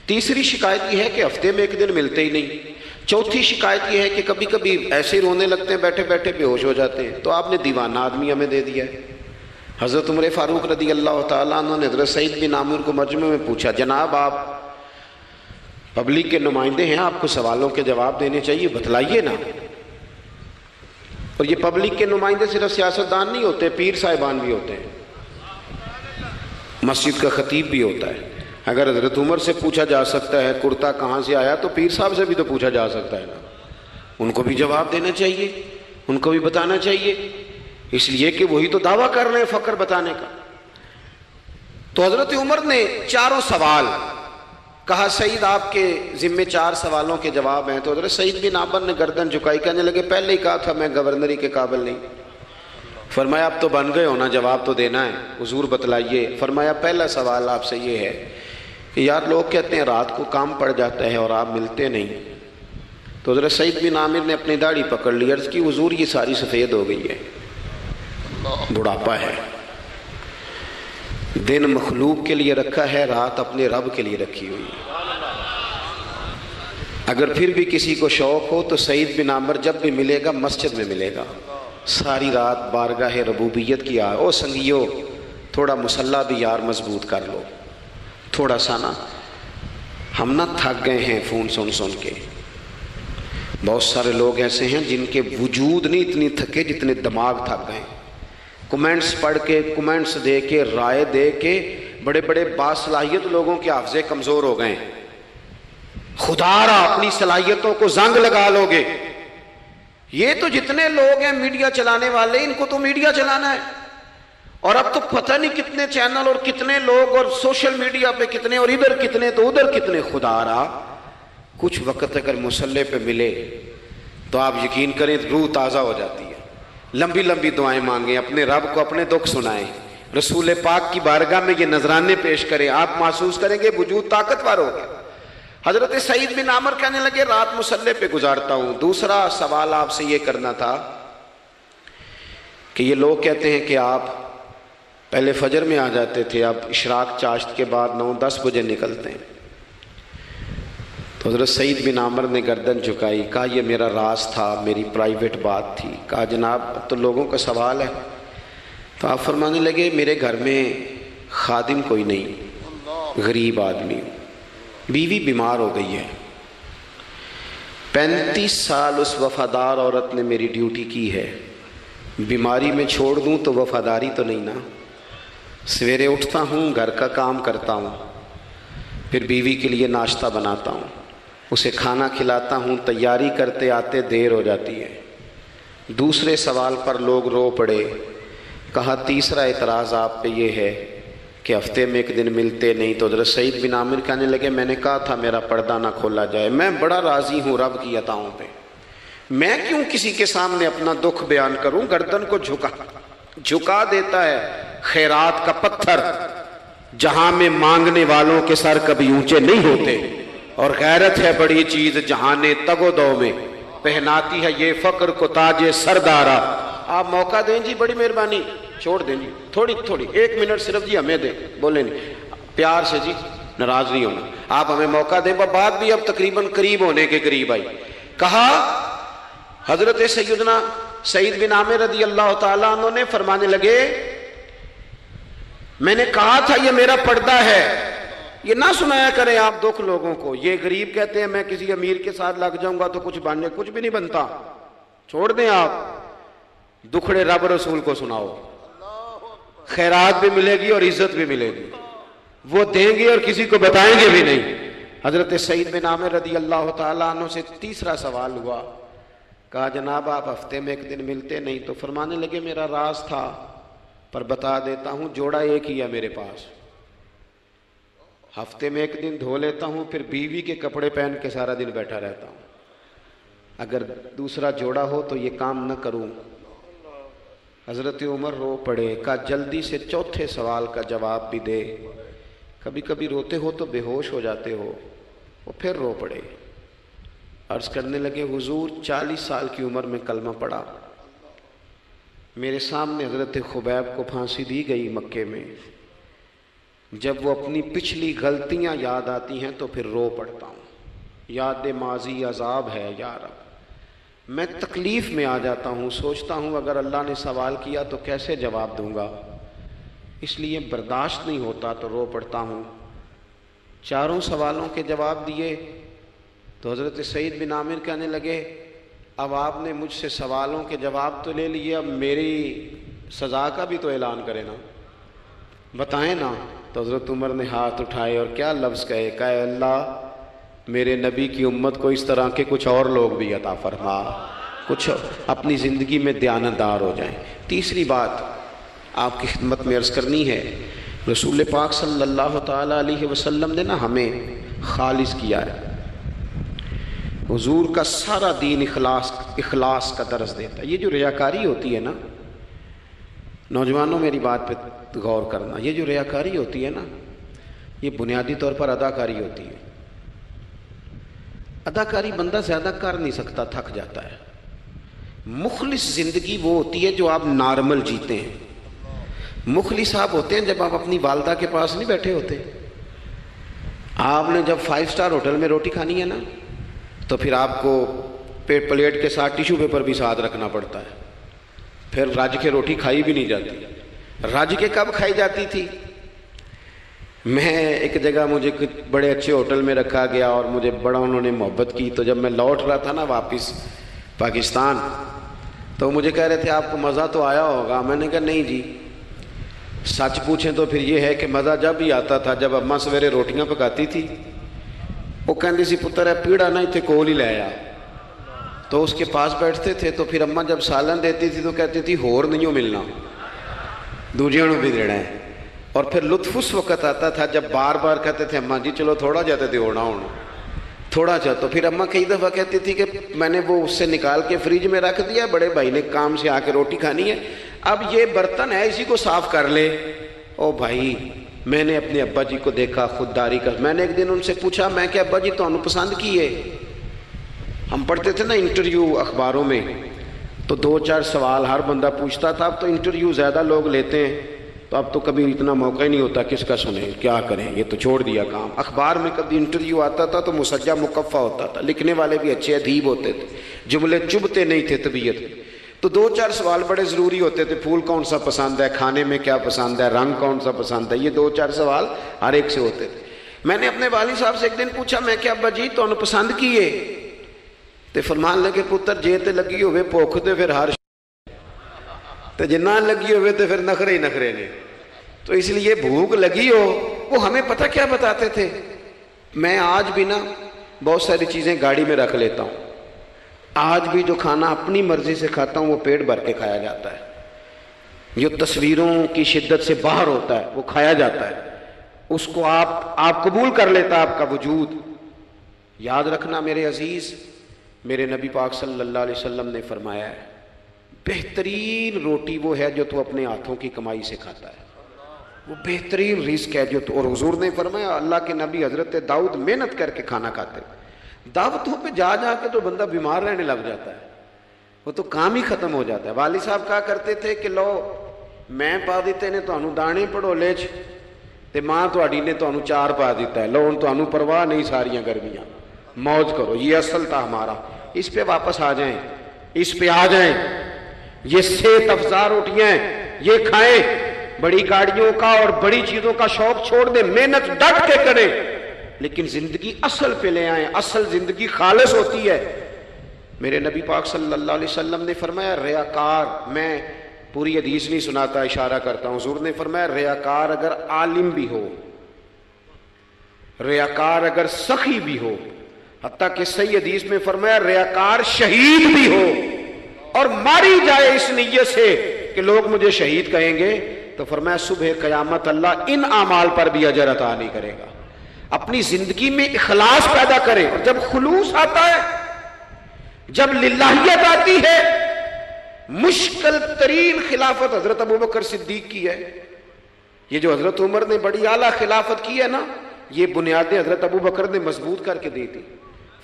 तीसरी शिकायत यह है कि हफ़्ते में एक दिन मिलते ही नहीं। चौथी शिकायत यह है कि कभी कभी ऐसे रोने लगते हैं बैठे बैठे बेहोश हो जाते हैं। तो आपने दीवाना आदमी हमें दे दिया है। हज़रत उम्र फ़ारूक रदी अल्लाह तुमने हज़रत सईद बिन आमिर को मजमे में पूछा, जनाब, आप पब्लिक के नुमाइंदे हैं, आपको सवालों के जवाब देने चाहिए, बतलाइए ना। और ये पब्लिक के नुमाइंदे सिर्फ़ सियासतदान नहीं होते, पीर साहिबान भी होते हैं। मस्जिद का खतीब भी होता है। अगर हज़रत उमर से पूछा जा सकता है, कुर्ता कहाँ से आया तो पीर साहब से भी तो पूछा जा सकता है ना। उनको भी जवाब देना चाहिए, उनको भी बताना चाहिए। इसलिए कि वही तो दावा कर रहे हैं फ़क्र बताने का। तो हज़रत उमर ने चारों सवाल कहा, सईद आपके जिम्मे चार सवालों के जवाब हैं। तो हज़रत सईद बिन आबर ने गर्दन झुकाई, कहने लगे, पहले ही कहा था मैं गवर्नरी के काबिल नहीं। फरमाया, आप तो बन गए हो ना, जवाब तो देना है, हजूर बतलाइए। फरमाया, पहला सवाल आपसे ये है कि यार लोग कहते हैं रात को काम पड़ जाता है और आप मिलते नहीं। तो हज़रत सईद बिन आमिर ने अपनी दाढ़ी पकड़ ली, अर्ज़ की, हजूर, ये सारी सफ़ेद हो गई है। बुढ़ापा है। दिन मखलूक के लिए रखा है, रात अपने रब के लिए रखी हुई है। अगर फिर भी किसी को शौक हो तो सईद बिन आमर जब भी मिलेगा, मस्जिद में मिलेगा। सारी रात बारगाह रबूबियत की आ, ओ संगियो, थोड़ा मुसल्ला भी यार मज़बूत कर लो। थोड़ा सा ना। हम ना थक गए हैं फ़ोन सुन सुन के। बहुत सारे लोग ऐसे हैं जिनके वजूद नहीं इतनी थके जितने दिमाग थक गए। कमेंट्स पढ़ के, कमेंट्स दे के, राय दे के बड़े बड़े बासलाहियत लोगों के हाफजे कमज़ोर हो गए। खुदारा अपनी सलाहियतों को जंग लगा लोगे। ये तो जितने लोग हैं मीडिया चलाने वाले, इनको तो मीडिया चलाना है। और अब तो पता नहीं कितने चैनल और कितने लोग और सोशल मीडिया पे कितने और इधर कितने तो उधर कितने खुदारा कुछ वक्त अगर मुसल्ले पे मिले तो आप यकीन करें रूह ताज़ा हो जाती है। लंबी लंबी दुआएँ मांगे, अपने रब को अपने दुख सुनाए। रसूल पाक की बारगाह में ये नजराने पेश करें। आप महसूस करेंगे वजूद ताकतवर हो गया। हज़रत सईद बिन आमर कहने लगे, रात मुसल्ले पे गुजारता हूँ। दूसरा सवाल आपसे ये करना था कि ये लोग कहते हैं कि आप पहले फजर में आ जाते थे, अब इशराक चाश्त के बाद नौ दस बजे निकलते हैं। तो हज़रत सईद बिन आमर ने गर्दन झुकाई, कहा यह मेरा राज था, मेरी प्राइवेट बात थी। कहा, जनाब, अब तो लोगों का सवाल है। तो आप फरमाने लगे, मेरे घर में खादिम कोई नहीं, गरीब आदमी बीवी बीमार हो गई है। पैंतीस साल उस वफादार औरत ने मेरी ड्यूटी की है। बीमारी में छोड़ दूँ तो वफादारी तो नहीं ना। सवेरे उठता हूँ, घर का काम करता हूँ, फिर बीवी के लिए नाश्ता बनाता हूँ। उसे खाना खिलाता हूँ, तैयारी करते आते देर हो जाती है। दूसरे सवाल पर लोग रो पड़े। कहा, तीसरा एतराज़ आप पे ये है कि हफ़्ते में एक दिन मिलते नहीं तो हज़रत सईद बिन आमिर कहने लगे, मैंने कहा था मेरा पर्दा ना खोला जाए। मैं बड़ा राज़ी हूँ रब की अताओं पे। मैं क्यों किसी के सामने अपना दुख बयान करूँ? गर्दन को झुका झुका देता है खैरात का पत्थर, जहाँ में मांगने वालों के सर कभी ऊँचे नहीं होते। और गैरत है बड़ी चीज़ जहाने तगो दो में। पहनाती है ये फक्र को ताजे सरदारा। आप मौका दें जी, बड़ी मेहरबानी। छोड़ दें जी, थोड़ी थोड़ी, एक मिनट सिर्फ़ जी, हमें दें। बोले नहीं, प्यार से जी, नाराज़ नहीं होना। आप हमें मौका दें बात भी अब तकरीबन करीब होने के करीब आई। कहा, हज़रत सैदना सईद बिन आमिर रदी अल्लाह तला ने फरमाने लगे, मैंने कहा था, ये मेरा पर्दा है। ये ना सुनाया करें आप दुख लोगों को। ये गरीब कहते हैं, मैं किसी अमीर के साथ लग जाऊँगा तो कुछ बनने कुछ भी नहीं बनता। छोड़ दें आप। दुखड़े रब रसूल को सुनाओ। खैरात भी मिलेगी और इज़्ज़त भी मिलेगी। वो देंगे और किसी को बताएँगे भी नहीं। हज़रत सईद बिन आमिर रदी अल्लाह तु से तीसरा सवाल हुआ। कहा, जनाब, आप हफ़्ते में एक दिन मिलते नहीं तो फरमाने लगे, मेरा राज था, पर बता देता हूँ, जोड़ा एक ही है मेरे पास। हफ़्ते में एक दिन धो लेता हूँ, फिर बीवी के कपड़े पहन के सारा दिन बैठा रहता हूँ। अगर दूसरा जोड़ा हो तो ये काम न करूँ। हज़रत उमर रो पड़े, का जल्दी से चौथे सवाल का जवाब भी दे। कभी कभी रोते हो तो बेहोश हो जाते हो, वो फिर रो पड़े। अर्ज़ करने लगे, हुजूर, चालीस साल की उम्र में कलमा पड़ा मेरे सामने हज़रत खुबैब को फांसी दी गई मक्के में। जब वो अपनी पिछली गलतियाँ याद आती हैं तो फिर रो पड़ता हूँ। याद माजी अजाब है यार अब मैं तकलीफ़ में आ जाता हूँ, सोचता हूँ, अगर अल्लाह ने सवाल किया तो कैसे जवाब दूँगा? इसलिए बर्दाश्त नहीं होता तो रो पड़ता हूँ। चारों सवालों के जवाब दिए तो हज़रत सईद बिन आमिर कहने लगे, अब आपने मुझसे सवालों के जवाब तो ले लिए, अब मेरी सज़ा का भी तो ऐलान करें ना। बताएँ ना। तो हज़रत उमर ने हाथ उठाए और क्या लफ्ज़ कहे कहे, अल्लाह, मेरे नबी की उम्मत को इस तरह के कुछ और लोग भी अता फरमा। कुछ अपनी ज़िंदगी में दयानतदार हो जाएँ। तीसरी बात आपकी खिदमत में अर्ज़ करनी है। रसूल पाक सल्लल्लाहु अलैहि वसल्लम ने ना हमें खालिज किया है। हुजूर का सारा दीन इखलास इखलास का दर्ज देता है। ये जो रियाकारी होती है ना, नौजवानों मेरी बात पे गौर करना, ये जो रियाकारी होती है ना, ये बुनियादी तौर पर अदाकारी होती है। अदाकारी बंदा ज़्यादा कर नहीं सकता, थक जाता है। मुखलिस ज़िंदगी वो होती है जो आप नॉर्मल जीते हैं। मुखली साहब होते हैं जब आप अपनी वालदा के पास नहीं बैठे होते। आपने जब फाइव स्टार होटल में रोटी खानी है ना तो फिर आपको पेट प्लेट के साथ टिश्यू पेपर भी साथ रखना पड़ता है। फिर राज के रोटी खाई भी नहीं जाती। राज के कब खाई जाती थी? मैं एक जगह मुझे कुछ बड़े अच्छे होटल में रखा गया और मुझे बड़ा उन्होंने मोहब्बत की। तो जब मैं लौट रहा था ना वापस पाकिस्तान तो मुझे कह रहे थे, आपको मज़ा तो आया होगा। मैंने कहा, नहीं जी। सच पूछें तो फिर ये है कि मज़ा जब भी आता था जब अम्मा सवेरे रोटियाँ पकाती थी। वो कहती सी पुत्र है पीड़ा ना इतने कोल ही ले आ। तो उसके पास बैठते थे तो फिर अम्मा जब सालन देती थी तो कहती थी, होर नहीं हो मिलना। दूजिया भी देना है। और फिर लुत्फ उस वक्त आता था, जब बार बार कहते थे, अम्मा जी, चलो थोड़ा जाते थे होना होना। थोड़ा सा तो फिर अम्मा कई दफ़ा कहती थी कि मैंने वो उससे निकाल के फ्रिज में रख दिया, बड़े भाई ने काम से आके रोटी खानी है। अब ये बर्तन है, इसी को साफ़ कर ले। ओ भाई मैंने अपने अब्बा जी को देखा, खुददारी कर। मैंने एक दिन उनसे पूछा, मैं क्या अब्बा जी तो पसंद की है? हम पढ़ते थे ना इंटरव्यू अखबारों में तो दो चार सवाल हर बंदा पूछता था। अब तो इंटरव्यू ज़्यादा लोग लेते हैं तो अब तो कभी इतना मौका ही नहीं होता किसका सुने, क्या करें? ये तो छोड़ दिया काम। अखबार में कभी इंटरव्यू आता था तो मुसज्जा मुकफ़ा होता था। लिखने वाले भी अच्छे अदीब होते थे। जुमले चुभते नहीं थे तबीयत। तो दो चार सवाल बड़े ज़रूरी होते थे, फूल कौन सा पसंद है, खाने में क्या पसंद है, रंग कौन सा पसंद है, ये दो चार सवाल हर एक से होते थे। मैंने अपने वाली साहब से एक दिन पूछा, मैं क्या अब्बा जी तो पसंद किए तो फरमान लगे, पुत्र, जे तो लगी हो भुख तो फिर हर तो जिन्ना लगी हो तो फिर नखरे ही नखरे ने। तो इसलिए भूख लगी हो, वो हमें पता क्या बताते थे? मैं आज भी ना बहुत सारी चीज़ें गाड़ी में रख लेता हूँ। आज भी जो खाना अपनी मर्ज़ी से खाता हूँ, वो पेट भर के खाया जाता है। जो तस्वीरों की शिद्दत से बाहर होता है, वो खाया जाता है। उसको आप आप कबूल कर लेता आपका वजूद। याद रखना मेरे अज़ीज़, मेरे नबी पाक सल्लल्लाहु अलैहि वसल्लम ने फरमाया है, बेहतरीन रोटी वो है जो तू अपने हाथों की कमाई से खाता है। वो बेहतरीन रिस्क है जो तो और हजूर ने फरमाया, अल्लाह के नबी हज़रत दाऊद मेहनत करके खाना खाते। दावतों पे जा जा के तो बंदा बीमार रहने लग जाता है वो तो काम ही खत्म हो जाता है वाली साहब कहा करते थे कि लो मैं पा दिते ने ਤੁਹਾਨੂੰ ਦਾਣੇ ਪੜੋਲੇ 'ਚ ਤੇ ਮਾਂ ਤੁਹਾਡੀ ਨੇ ਤੁਹਾਨੂੰ ਚਾਰ ਪਾ ਦਿੱਤਾ ਹੈ ਲੋ ਹੁਣ ਤੁਹਾਨੂੰ ਪਰਵਾਹ नहीं सारियां गर्मियां मौज करो ये असल था हमारा इस पे वापस आ जाएं इस पे आ जाएं ये सेहत अफजा रोटियां ये खाएं बड़ी गाड़ियों का और बड़ी चीजों का शौक छोड़ दे मेहनत डट के करें लेकिन ज़िंदगी असल पे ले आए, असल ज़िंदगी खालस होती है। मेरे नबी पाक सल्लल्लाहु अलैहि वसल्लम ने फरमाया, रियाकार, मैं पूरी हदीस नहीं सुनाता, इशारा करता हूँ। जूर ने फरमाया, रियाकार अगर आलिम भी हो, रियाकार अगर सखी भी हो हत्या कि सही हदीस में फरमाया, रियाकार शहीद भी हो, और मारी जाए इस नीयत से कि लोग मुझे शहीद कहेंगे तो फरमाया, सुबह कयामत अल्लाह इन अमाल पर भी अजर अता नहीं करेगा। अपनी ज़िंदगी में इखलास पैदा करे और जब खुलूस आता है, जब लिल्लाहियत आती है, मुश्किल तरीन खिलाफत हज़रत अबू बकर सिद्दीक की है। ये जो हज़रत उमर ने बड़ी आला खिलाफत की है ना, ये बुनियादें हज़रत अबू बकर ने मज़बूत करके दी थी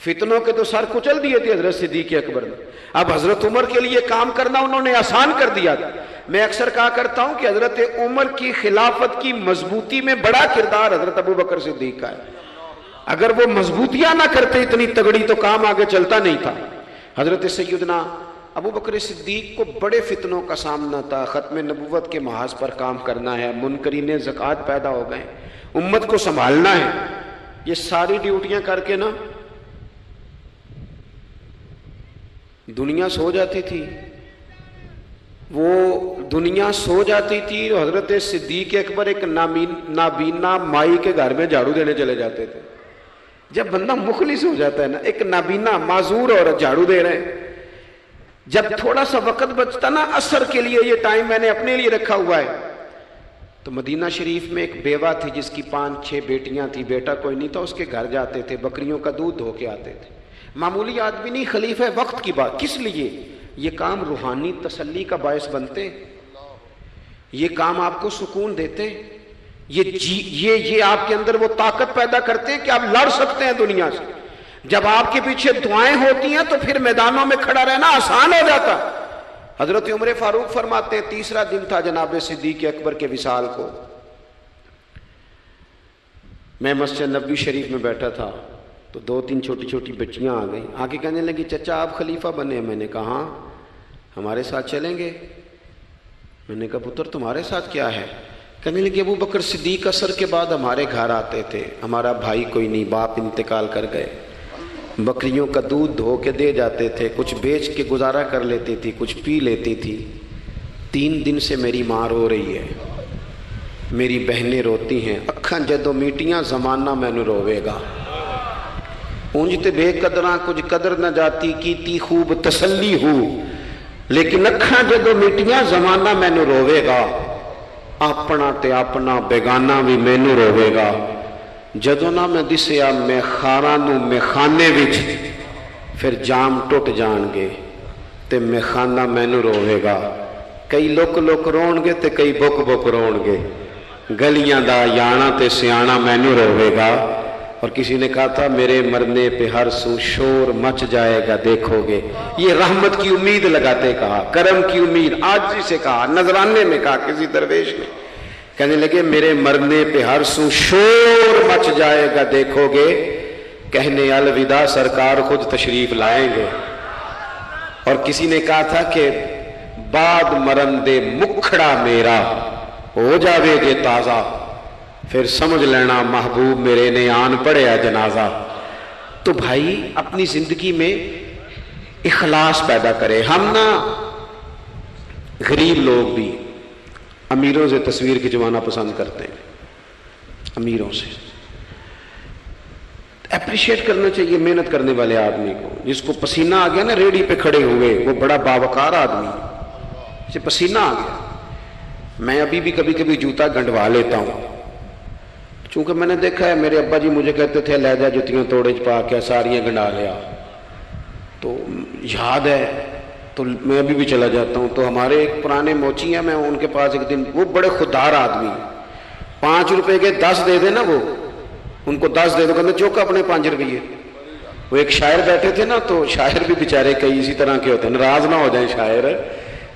फितनों के तो सर कुचल दिए थे हज़रत सिद्दीक अकबर ने। अब हज़रत उमर के लिए काम करना उन्होंने आसान कर दिया था। मैं अक्सर कहा करता हूँ कि हज़रत उमर की खिलाफत की मजबूती में बड़ा किरदार हज़रत अबू बकर सिद्दीक का है। अगर वो मजबूतियाँ ना करते, इतनी तगड़ी तो काम आगे चलता नहीं था। हज़रत सैदना अबू बकर सिद्दीक को बड़े फितनों का सामना था। ख़त्म नबूवत के महाज पर काम करना है, मुनकरीन जक़ात पैदा हो गए। उम्मत को संभालना है। ये सारी ड्यूटियाँ करके ना दुनिया सो जाती थी। वो दुनिया सो जाती थी और हज़रत सिद्दीक अकबर एक नामीन नाबीना माई के घर में झाड़ू देने चले जाते थे। जब बंदा मुखलिस हो जाता है ना, एक नाबीना माजूर और झाड़ू दे रहे हैं। जब थोड़ा सा वक्त बचता ना, असर के लिए ये टाइम मैंने अपने लिए रखा हुआ है। तो मदीना शरीफ में एक बेवा थी जिसकी पाँच छह बेटियाँ थी, बेटा कोई नहीं था, उसके घर जाते थे, बकरियों का दूध धो के आते थे। मामूली आदमी नहीं, खलीफ है वक्त की बात। किस लिए? ये काम रूहानी तसल्ली का बायस बनते ये काम आपको सुकून देते ये जी, ये ये आपके अंदर वो ताकत पैदा करते हैं कि आप लड़ सकते हैं दुनिया से। जब आपके पीछे दुआएँ होती हैं तो फिर मैदानों में खड़ा रहना आसान हो जाता। हज़रत उम्र फारूक फरमाते हैं, तीसरा दिन था जनाब सिद्दीक अकबर के विशाल को। मैं मस्जिद नबी शरीफ में बैठा था। तो दो तीन छोटी छोटी बच्चियाँ आ गई। आके कहने लगी चचा आप खलीफा बने मैंने कहा हाँ, हमारे साथ चलेंगे। मैंने कहा पुत्र तुम्हारे साथ क्या है? कहने लगे अबू बकर सिद्दीक असर के बाद हमारे घर आते थे। हमारा भाई कोई नहीं बाप इंतकाल कर गए। बकरियों का दूध धो के दे जाते थे कुछ बेच के गुजारा कर लेती थी कुछ पी लेती थी। तीन दिन से मेरी माँ रो रही है। मेरी बहनें रोती हैं। अखा जदों मीटियाँ जमाना मैनू रोवेगा। उंज ते बेकदरा कुछ कदर न जाती की खूब तसली हो। लेकिन अखा जो मिटिया जमाना मैनू रोवेगा। अपना ते अपना बेगाना भी मैनू रोवेगा। जदों ना मैं दिसया मैं खारा मेखाने फिर जाम टुट जाएँगे तो मेखाना मैनू रोवेगा। कई लुक लुक रोणगे तो कई बुक बुक रोणगे। गलियाँ का याना तो सियाना मैनू रोवेगा। और किसी ने कहा था, मेरे मरने पे हर सू शोर मच जाएगा, देखोगे। ये रहमत की उम्मीद लगाते कहा, करम की उम्मीद आज जी से कहा, नजराने में कहा किसी दरवेश ने। कहने लगे, मेरे मरने पे हर सू शोर मच जाएगा, देखोगे। कहने, अलविदा, सरकार खुद तशरीफ़ लाएँगे। और किसी ने कहा था कि, बाद मरन दे मुखड़ा मेरा, हो जावे जे ताज़ा। फिर समझ लेना, महबूब मेरे ने आन पढ़िया जनाजा। तो भाई, अपनी ज़िंदगी में इखलास पैदा करे। हम ना गरीब लोग भी अमीरों से तस्वीर खिंचवाना पसंद करते हैं। अमीरों से। अप्रिशिएट करना चाहिए मेहनत करने वाले आदमी को। जिसको पसीना आ गया ना रेडी पे खड़े हुए, वो बड़ा बावकार आदमी। से पसीना आ गया। मैं अभी भी कभी कभी जूता गंडवा लेता हूँ। चूँकि मैंने देखा है, मेरे अब्बा जी मुझे कहते थे लहजा जुतियाँ तोड़े पा के, सारियाँ गंडा लिया। तो याद है तो मैं अभी भी चला जाता हूँ। तो हमारे एक पुराने मोची हैं, मैं उनके पास एक दिन, वो बड़े खुदार आदमी पाँच रुपए के दस दे दे ना वो। उनको दस दे दो, कहते, चौक अपने पाँच रुपये वो एक शायर बैठे थे ना तो शायर भी बेचारे कई इसी तरह के होते हैं। नाराज़ ना हो जाए शायर,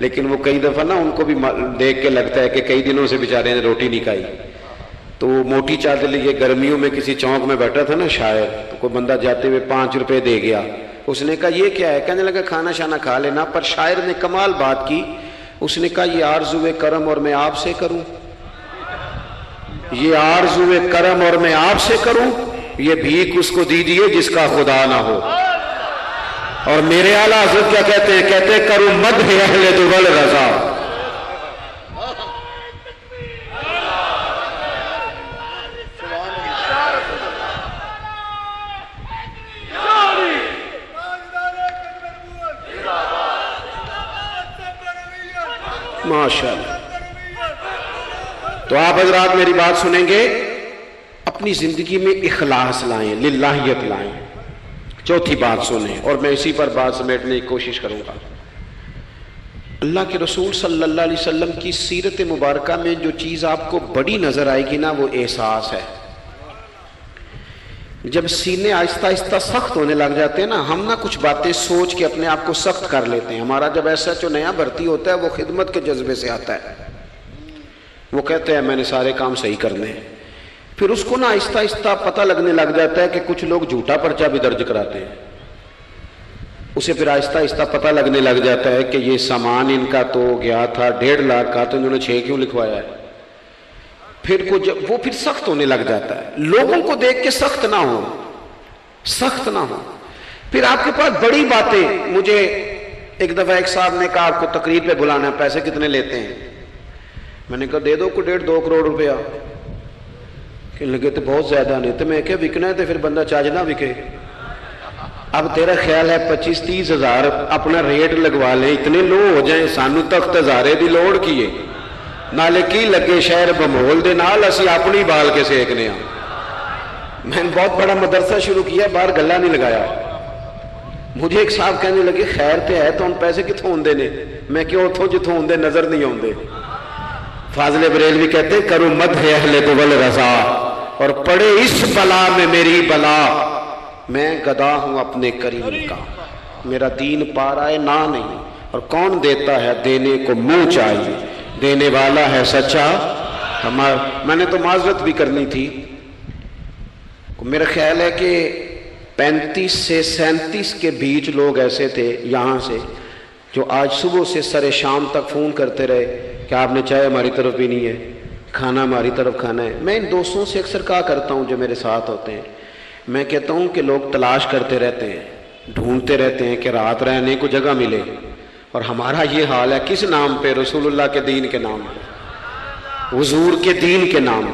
लेकिन वो कई दफ़ा ना उनको भी देख के लगता है कि कई दिनों से बेचारे ने रोटी नहीं खाई। तो वो मोटी चादर लिए गर्मियों में किसी चौक में बैठा था ना शायर तो कोई बंदा जाते हुए पाँच रुपए दे गया। उसने कहा, ये क्या है? कहने लगा, खाना शाना खा लेना। पर शायर ने कमाल बात की। उसने कहा, ये आरजुए करम और मैं आपसे करूँ? ये आरजुए करम और मैं आपसे करूँ? ये भीख उसको दीजिए जिसका खुदा ना हो। और मेरे आला हज़रत क्या कहते हैं? कहते करूँ मद अहले दुबल रजा। आप हजरात मेरी बात सुनेंगे, अपनी ज़िंदगी में इखलास लाएँ, लिल्लाहियत लाएँ। चौथी बात सुने, और मैं इसी पर बात समेटने की कोशिश करूँगा। अल्लाह के रसूल सल्लल्लाहु अलैहि वसल्लम की सीरत मुबारक में जो चीज़ आपको बड़ी नज़र आएगी ना, वो एहसास है। जब सीने आहिस्ता आहिस्ता सख्त होने लग जाते हैं ना, हम ना कुछ बातें सोच के अपने आप को सख्त कर लेते हैं। हमारा जब ऐसा जो नया भर्ती होता है, वो खिदमत के जज्बे से आता है। वो कहते हैं, मैंने सारे काम सही करने हैं। फिर उसको ना आहिस्ता आहिस्ता पता लगने लग जाता है कि कुछ लोग झूठा पर्चा भी दर्ज कराते हैं। उसे फिर आहिस्ता आहिस्ता पता लगने लग जाता है कि ये सामान इनका तो गया था, डेढ़ लाख का तो इन्होंने छह क्यों लिखवाया है? फिर को जब, वो फिर सख्त होने लग जाता है। लोगों को देख के सख्त ना हो। सख्त ना हो। फिर आपके पास बड़ी बातें, मुझे एक दफ़ा एक साहब ने कहा, आपको तकरीर पे बुलाना पैसे कितने लेते हैं? मैंने कहा, दे दो को डेढ़ दो करोड़ रुपया। कहने लगे तो बहुत ज़्यादा नहीं तो मैं क्या विकना है तो फिर बंदा चार्ज ना विके। अब तेरा ख्याल है पच्चीस, तीस हज़ार अपना रेट लगवा ले। इतने लो हो जाए, सानू तख्त हजारे की लोड़ की है। नाले की लगे शहर बमोल के नाल, असि अपनी बाल के सेकने मैंने बहुत बड़ा मदरसा शुरू किया, बाहर गला नहीं लगाया। मुझे एक साहब कहने लगे, खैर तो है तो हम पैसे कितों आते ने? मैं क्यों उतों जितों आते नज़र नहीं आते फाजले बरेल भी कहते करो मद है अहले दुबल रजा, और पड़े इस बला में मेरी बला। मैं गदा हूँ अपने करीम का। मेरा दीन पा रहा है, ना नहीं। और कौन देता है देने को मुँह चाहिए? देने वाला है सच्चा। हमारा मैंने तो माजरत भी करनी थी। मेरा ख्याल है कि 35 से सैंतीस के बीच लोग ऐसे थे, यहाँ से, जो आज सुबह से सरे शाम तक फ़ोन करते रहे। कि आपने चाय हमारी तरफ़ नहीं है? खाना हमारी तरफ़ खाना है। मैं इन दोस्तों से अक्सर कहा करता हूँ जो मेरे साथ होते हैं। मैं कहता हूँ कि लोग तलाश करते रहते हैं, ढूंढते रहते हैं कि रात रहने को जगह मिले। और हमारा ये हाल है, किस नाम पे? रसूलुल्लाह के दीन के नाम हजूर के दीन के नाम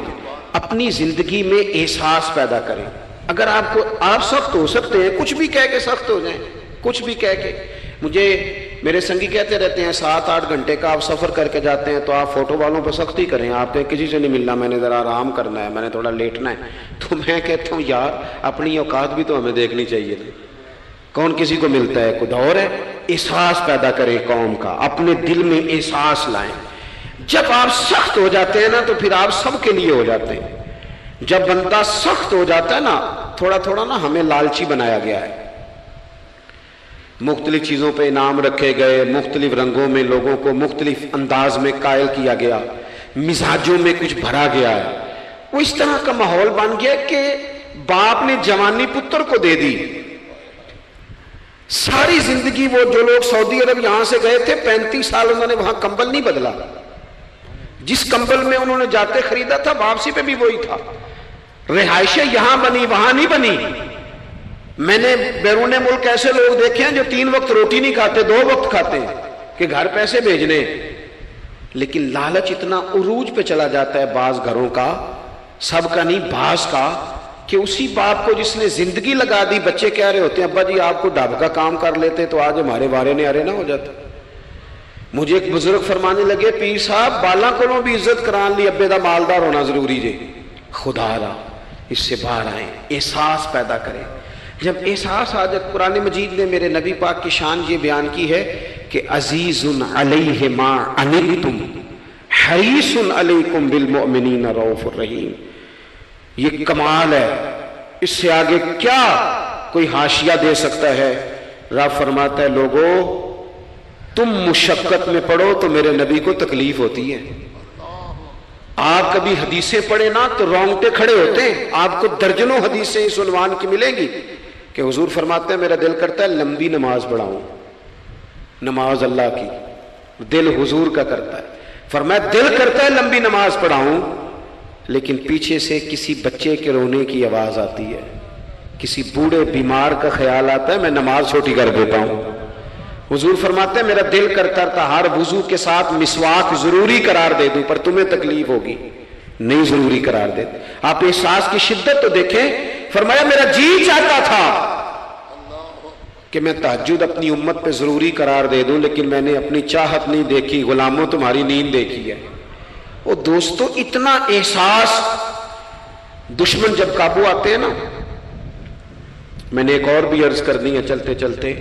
अपनी ज़िंदगी में एहसास पैदा करें। अगर आपको, आप सख्त हो सकते हैं, कुछ भी कह के सख्त हो जाए, कुछ भी कह के। मुझे मेरे संगी कहते रहते हैं, सात आठ घंटे का आप सफ़र करके जाते हैं तो आप फ़ोटो वालों पर सख्ती करें। आपके किसी से नहीं मिलना, मैंने ज़रा आराम करना है, मैंने थोड़ा लेटना है। तो मैं कहता हूँ, यार, अपनी औकात भी तो हमें देखनी चाहिए थी। कौन किसी को मिलता है? कुछ और है। एहसास पैदा करें कौम का। अपने दिल में एहसास लाएँ। जब आप सख्त हो जाते हैं ना तो फिर आप सबके लिए हो जाते हैं। जब बंदा सख्त हो जाता है ना थोड़ा थोड़ा ना हमें लालची बनाया गया है। मुख्तलिफ़ चीज़ों पर इनाम रखे गए, मुख्तलिफ़ रंगों में लोगों को मुख्तलिफ़ अंदाज में कायल किया गया, मिजाजों में कुछ भरा गया है। वो इस तरह का माहौल बन गया कि बाप ने जवानी पुत्र को दे दी। सारी ज़िंदगी वो, जो लोग सऊदी अरब यहाँ से गए थे, पैंतीस साल उन्होंने वहाँ कंबल नहीं बदला। जिस कंबल में उन्होंने जाते खरीदा था, वापसी पे भी वही था। रिहायशें यहाँ बनी, वहाँ नहीं बनी। मैंने बैरून मुल्क ऐसे लोग देखे हैं जो तीन वक्त रोटी नहीं खाते, दो वक्त खाते हैं, कि घर पैसे भेजने। लेकिन लालच इतना उरूज पे चला जाता है बाज घरों का, सबका नहीं बाज का, कि उसी बाप को जिसने ज़िंदगी लगा दी, बच्चे कह रहे होते हैं, अब्बा जी, आपको ढब का काम कर लेते तो आज हमारे बारे ने अरे ना हो जाता। मुझे एक बुज़ुर्ग फरमाने लगे, पीर साहब, बाला को भी इज़्ज़त करा ली, अब्बे का मालदार होना ज़रूरी जे। खुदा रा इससे बाहर आए, एहसास पैदा करें। जब एहसास आ जाए, कुरान मजीद ने मेरे नबी पाक की शान ये बयान की है कि अज़ीज़ माँ अनिल तुम हरीसन अलैकुम बिल मोमिनीन ये कमाल है। इससे आगे क्या कोई हाशिया दे सकता है? रा फरमाता है, लोगों, तुम मुशक्कत में पढ़ो तो मेरे नबी को तकलीफ़ होती है। आप कभी हदीसें पढ़े ना तो रोंगटे खड़े होते हैं। आपको दर्जनों हदीसें इस उनवान की मिलेंगी। कि हुजूर फरमाते हैं, मेरा दिल करता है, लंबी नमाज़ पढ़ाऊं। नमाज़ अल्लाह की। दिल हुजूर का करता है। फरमाया, दिल करता है, लंबी नमाज़ पढ़ाऊं, लेकिन पीछे से किसी बच्चे के रोने की आवाज़ आती है। किसी बूढ़े बीमार का ख्याल आता है, मैं नमाज़ छोटी कर देता हूँ। हुजूर फरमाते हैं, मेरा दिल करता था, हर वज़ू के साथ मिसवाक ज़रूरी करार दे दूँ, पर तुम्हें तकलीफ़ होगी। नहीं ज़रूरी करार दे आप एहसास की शिद्दत तो देखें फरमाया, मेरा जी चाहता था कि मैं तहजद अपनी उम्मत पे ज़रूरी करार दे दूँ, लेकिन मैंने अपनी चाहत नहीं देखी, गुलामों तुम्हारी नींद देखी है। वो दोस्तों, इतना एहसास, दुश्मन जब काबू आते हैं ना, मैंने एक और भी अर्ज़ कर दी है चलते चलते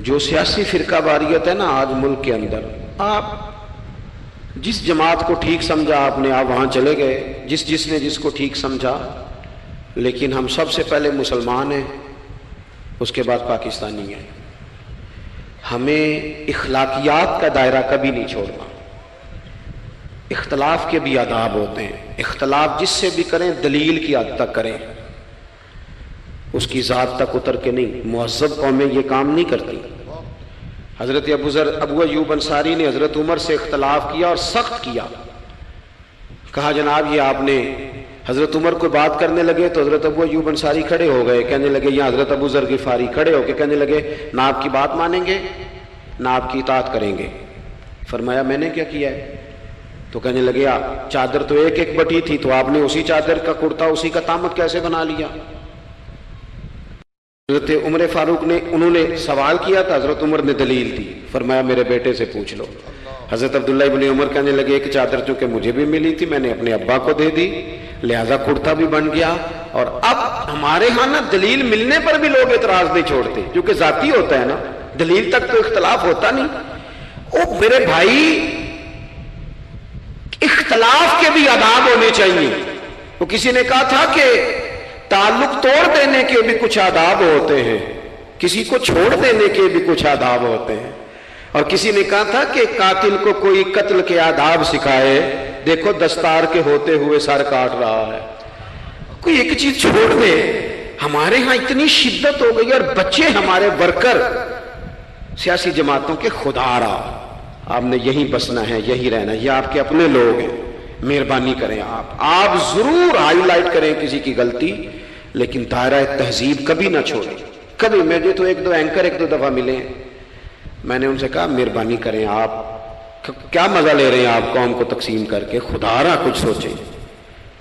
जो सियासी फिरका वारियत है ना, आज मुल्क के अंदर, आप जिस जमात को ठीक समझा आपने, आप वहाँ चले गए। जिस जिसने जिसको ठीक समझा। लेकिन हम सबसे पहले मुसलमान हैं, उसके बाद पाकिस्तानी हैं। हमें इखलाकियात का दायरा कभी नहीं छोड़ना। इख्तलाफ के भी आदाब होते हैं। इख्तलाफ जिससे भी करें, दलील की हद तक करें। उसकी ज़ात तक उतर के नहीं महजब कौमें ये काम नहीं करती। हज़रत अबूजर अबू अयूब अंसारी ने हज़रत उमर से इख्तलाफ किया और सख्त किया। कहा, जनाब, ये आपने हज़रत उमर को बात करने लगे तो हज़रत अबू अयूब अंसारी खड़े हो गए। कहने लगे, यहाँ हज़रत अबू जर गिफारी खड़े होकर कहने लगे, ना आपकी बात मानेंगे, ना आपकी इतात करेंगे। फरमाया, मैंने क्या किया है? तो कहने लगे चादर तो एक एक बटी थी तो आपने उसी चादर का कुर्ता, उसी का तामत कैसे बना लिया? हज़रत उमर फारूक ने उन्होंने सवाल किया था, हज़रत उमर ने दलील दी। फरमाया, मेरे बेटे से पूछ लो। हज़रत अब्दुल्ला इबन उमर कहने लगे, एक चादर चूँकि मुझे भी मिली थी, मैंने अपने अब्बा को दे दी। लिहाजा कुर्ता भी बन गया। और अब हमारे यहाँ ना दलील मिलने पर भी लोग एतराज़ नहीं छोड़ते, क्योंकि जाती होता है ना, दलील तक तो इख्तलाफ होता नहीं। ओ, मेरे भाई, इख्तलाफ के भी आदाब होने चाहिए। तो किसी ने कहा था कि ताल्लुक तोड़ देने के भी कुछ आदाब होते हैं। किसी को छोड़ देने के भी कुछ आदाब होते हैं। और किसी ने कहा था कि कातिल को कोई कत्ल के आदाब सिखाए। देखो, दस्तार के होते हुए सर काट रहा है। कोई एक चीज़ छोड़ दे। हमारे यहाँ इतनी शिद्दत हो गई और बच्चे हमारे वर्कर, सियासी जमातों के खुदारा। आपने यही बसना है, यही रहना ये आपके अपने लोग हैं। मेहरबानी करें आप। आप ज़रूर हाईलाइट करें किसी की गलती। लेकिन दायरा तहजीब कभी ना छोड़े। कभी मुझे तो एक दो एंकर एक दो दफ़ा मिले। मैंने उनसे कहा, मेहरबानी करें आप। क्या मज़ा ले रहे हैं आप कौम को तकसीम करके? खुदारा कुछ सोचे।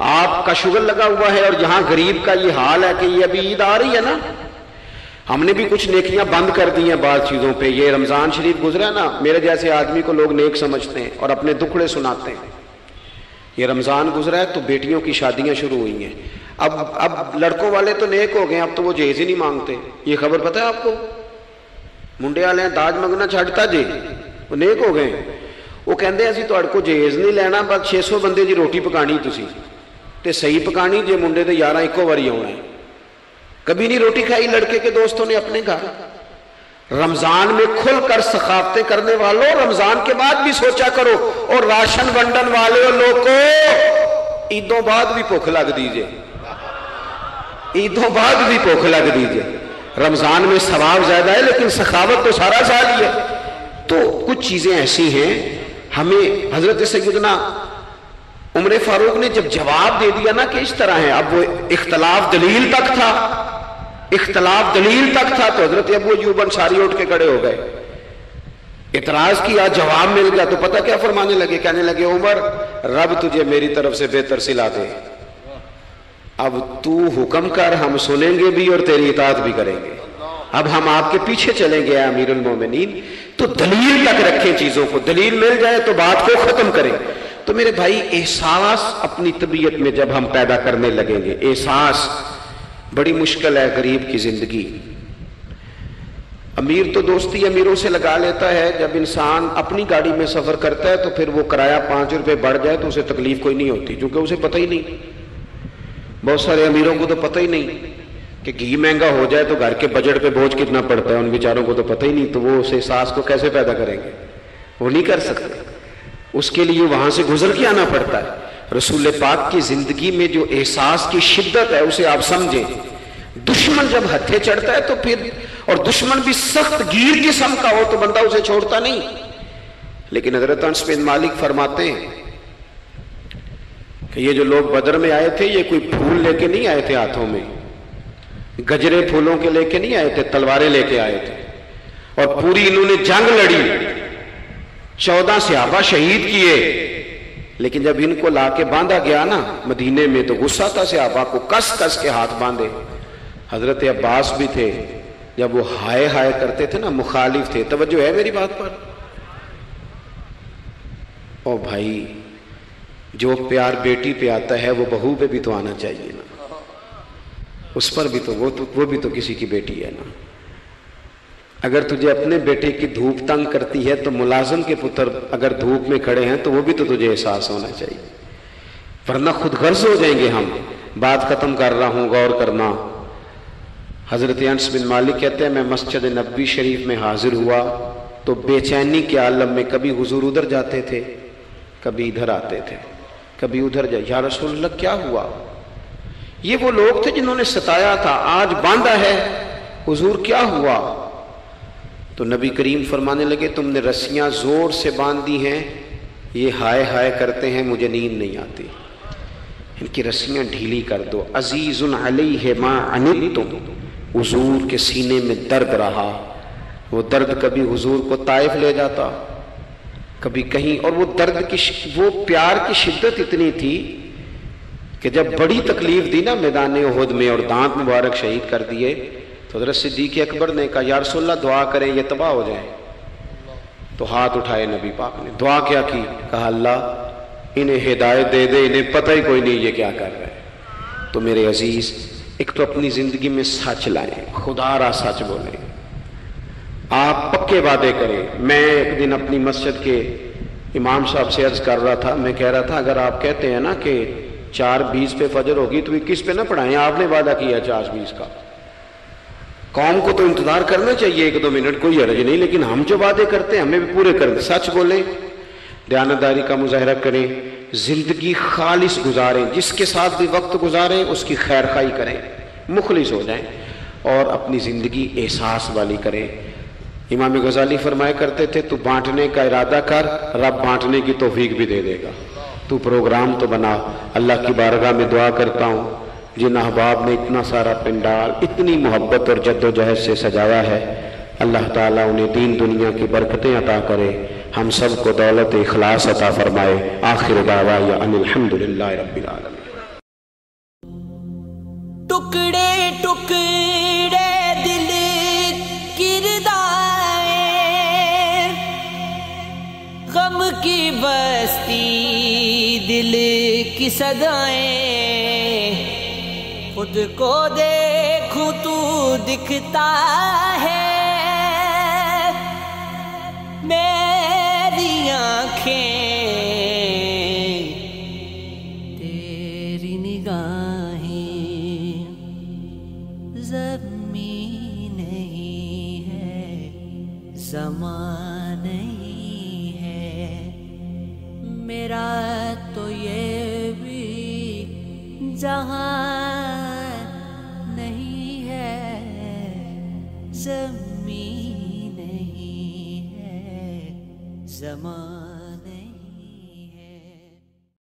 आपका शुगर लगा हुआ है और यहाँ गरीब का ये हाल है कि ये अभी ईद आ रही है ना? हमने भी कुछ नेकियाँ बंद कर दी हैं बाद चीज़ों पे। ये रमज़ान शरीफ गुजरा ना? मेरे जैसे आदमी को लोग नेक समझते हैं और अपने दुखड़े सुनाते हैं। ये रमज़ान गुजरा है तो बेटियों की शादियाँ शुरू हुई हैं। अब अब लड़कों वाले तो नेक हो गए, अब तो वो जहेज ही नहीं मांगते। ये खबर पता है आपको? मुंडे वाले दाज मंगना छड़ता जे। वो नेक हो गए। वो कहते असं तो को जहेज नहीं लेना, बस छे सौ बंदे की रोटी पकानी तुम तो सही पकानी जे मुंडे तो यार इको बारी आना है कभी नहीं रोटी खाई, लड़के के दोस्तों ने अपने घर। रमज़ान में खुलकर सखावतें करने वालों, रमज़ान के बाद भी सोचा करो, और राशन वंडन वाले लोग ईदों बाद भी भुख लग दीजिए। ईदों बाद भी भुख लग दीजिए रमज़ान में सवाब ज़्यादा है, लेकिन सखावत तो सारा साल ही है। तो कुछ चीज़ें ऐसी हैं, हमें हज़रत सैदना उम्र फारूक ने जब जवाब दे दिया ना कि इस तरह है, अब वो इख्तलाफ दलील तक था, इख्तलाफ दलील तक था तो हज़रत अबू यूबन सारी उठ के खड़े हो गए। इतराज किया, जवाब मिल गया तो पता क्या फरमाने लगे? कहने लगे, उमर, रब तुझे मेरी तरफ़ से बेहतर सिला दे। अब तू हुक्म कर, हम सुनेंगे भी और तेरी इतात भी करेंगे। अब हम आपके पीछे चलेंगे अमीर मोमिनीन। तो दलील तक रखें चीज़ों को। दलील मिल जाए तो बात को खत्म करें। तो मेरे भाई, एहसास अपनी तबीयत में जब हम पैदा करने लगेंगे, एहसास बड़ी मुश्किल है गरीब की ज़िंदगी। अमीर तो दोस्ती अमीरों से लगा लेता है। जब इंसान अपनी गाड़ी में सफ़र करता है तो फिर वो किराया पाँच रुपए बढ़ जाए तो उसे तकलीफ़ कोई नहीं होती, क्योंकि उसे पता ही नहीं। बहुत सारे अमीरों को तो पता ही नहीं कि घी महँगा हो जाए तो घर के बजट पे बोझ कितना पड़ता है, उन बेचारों को तो पता ही नहीं तो वो उस एहसास को कैसे पैदा करेंगे? वो नहीं कर सकते। उसके लिए वहाँ से गुजर के आना पड़ता है। रसूल पाक की ज़िंदगी में जो एहसास की शिद्दत है, उसे आप समझें। दुश्मन जब हथे चढ़ता है तो फिर, और दुश्मन भी सख्त गिर किस्म का हो तो बंदा उसे छोड़ता नहीं। लेकिन हज़रत मालिक फरमाते हैं कि ये जो लोग बदर में आए थे, ये कोई फूल लेके नहीं आए थे हाथों में? गजरे फूलों के लेके नहीं आए थे, तलवारें लेके आए थे। और पूरी इन्होंने जंग लड़ी। चौदह सियाबा शहीद किए। लेकिन जब इनको लाके बांधा गया ना, मदीने में तो गुस्सा था सियाबा को कस कस के हाथ बांधे। हज़रत अब्बास भी थे। जब वो हाय हाय करते थे ना, मुखालिफ थे। तवज्जो है मेरी बात पर? ओ भाई जो प्यार बेटी पे आता है, वो बहू पे भी तो आना चाहिए ना। उस पर भी तो वो तो वो भी तो किसी की बेटी है ना। अगर तुझे अपने बेटे की धूप तंग करती है तो मुलाजम के पुत्र अगर धूप में खड़े हैं तो वो भी तो तुझे एहसास होना चाहिए। वरना खुद गर्ज हो जाएँगे हम। बात खत्म कर रहा हूँ, गौर करना। हज़रत अंस बिन मालिक कहते हैं, मैं मस्जिद नबी शरीफ में हाजिर हुआ तो बेचैनी के आलम में कभी हुजूर उधर जाते थे, कभी इधर आते थे। कभी उधर जाए। या रसूल क्या हुआ? ये वो लोग थे जिन्होंने सताया था। आज बांधा है। हुजूर, क्या हुआ? तो नबी करीम फरमाने लगे, तुमने रस्सियाँ ज़ोर से बाँध दी हैं। ये हाय हाय करते हैं, मुझे नींद नहीं आती। इनकी रस्सियाँ ढीली कर दो। अजीजुन अली है माँ अनिल तुम हजूर के सीने में दर्द रहा। वो दर्द कभी हुजूर को ताइफ ले जाता। कभी कहीं, और वो दर्द की वो प्यार की शिद्दत इतनी थी कि जब बड़ी तकलीफ़ दी ना मैदान उहद में और दांत मुबारक शहीद कर दिए तो हज़रत सिद्दीक अकबर ने कहा यारसोल्ला दुआ करें, ये तबाह हो जाए। तो हाथ उठाए नबी पाक ने। दुआ क्या की? कहा, अल्लाह, इन्हें हिदायत दे दे, इन्हें पता ही कोई नहीं ये क्या कर रहे हैं। तो मेरे अज़ीज़, एक तो अपनी ज़िंदगी में सच लाए खुदारा सच बोले। आप पक्के वादे करें। मैं एक दिन अपनी मस्जिद के इमाम साहब से अर्ज़ कर रहा था, मैं कह रहा था, अगर आप कहते हैं ना कि चार बीस पे फजर होगी तो किस पे ना पढ़ाएँ? आपने वादा किया चार बीस का। कौम को तो इंतज़ार करना चाहिए एक दो मिनट, कोई हरज नहीं, लेकिन हम जो वादे करते हैं, हमें भी पूरे कर सच बोले दयानतदारी का मुजाहरा करें, ज़िंदगी खालिश गुजारें, जिसके साथ भी वक्त गुजारें, उसकी खैर खाई करें। मुखलिस हो जाएँ और अपनी ज़िंदगी एहसास वाली करें। इमाम गजाली फरमाया करते थे, तू बांटने का इरादा कर, रब बांटने की तोफीक भी दे देगा। तू प्रोग्राम तो बना, अल्लाह की बारगाह में दुआ करता हूँ। जिन अहबाब ने इतना सारा पिंडाल, इतनी मोहब्बत और जद्दोजहद से सजाया है, अल्लाह ताला उन्हें दीन दुनिया की बरकतें अता करे। हम सबको दौलत, इखलास अता फरमाए। आखिर दावा, या अनिलहमदिल्ला रब्बिल टुकड़े टुकड़े की बस्ती दिल की सदाएँ। खुद को देखूँ तू दिखता है। मेरी आँखें जमी नहीं है जमा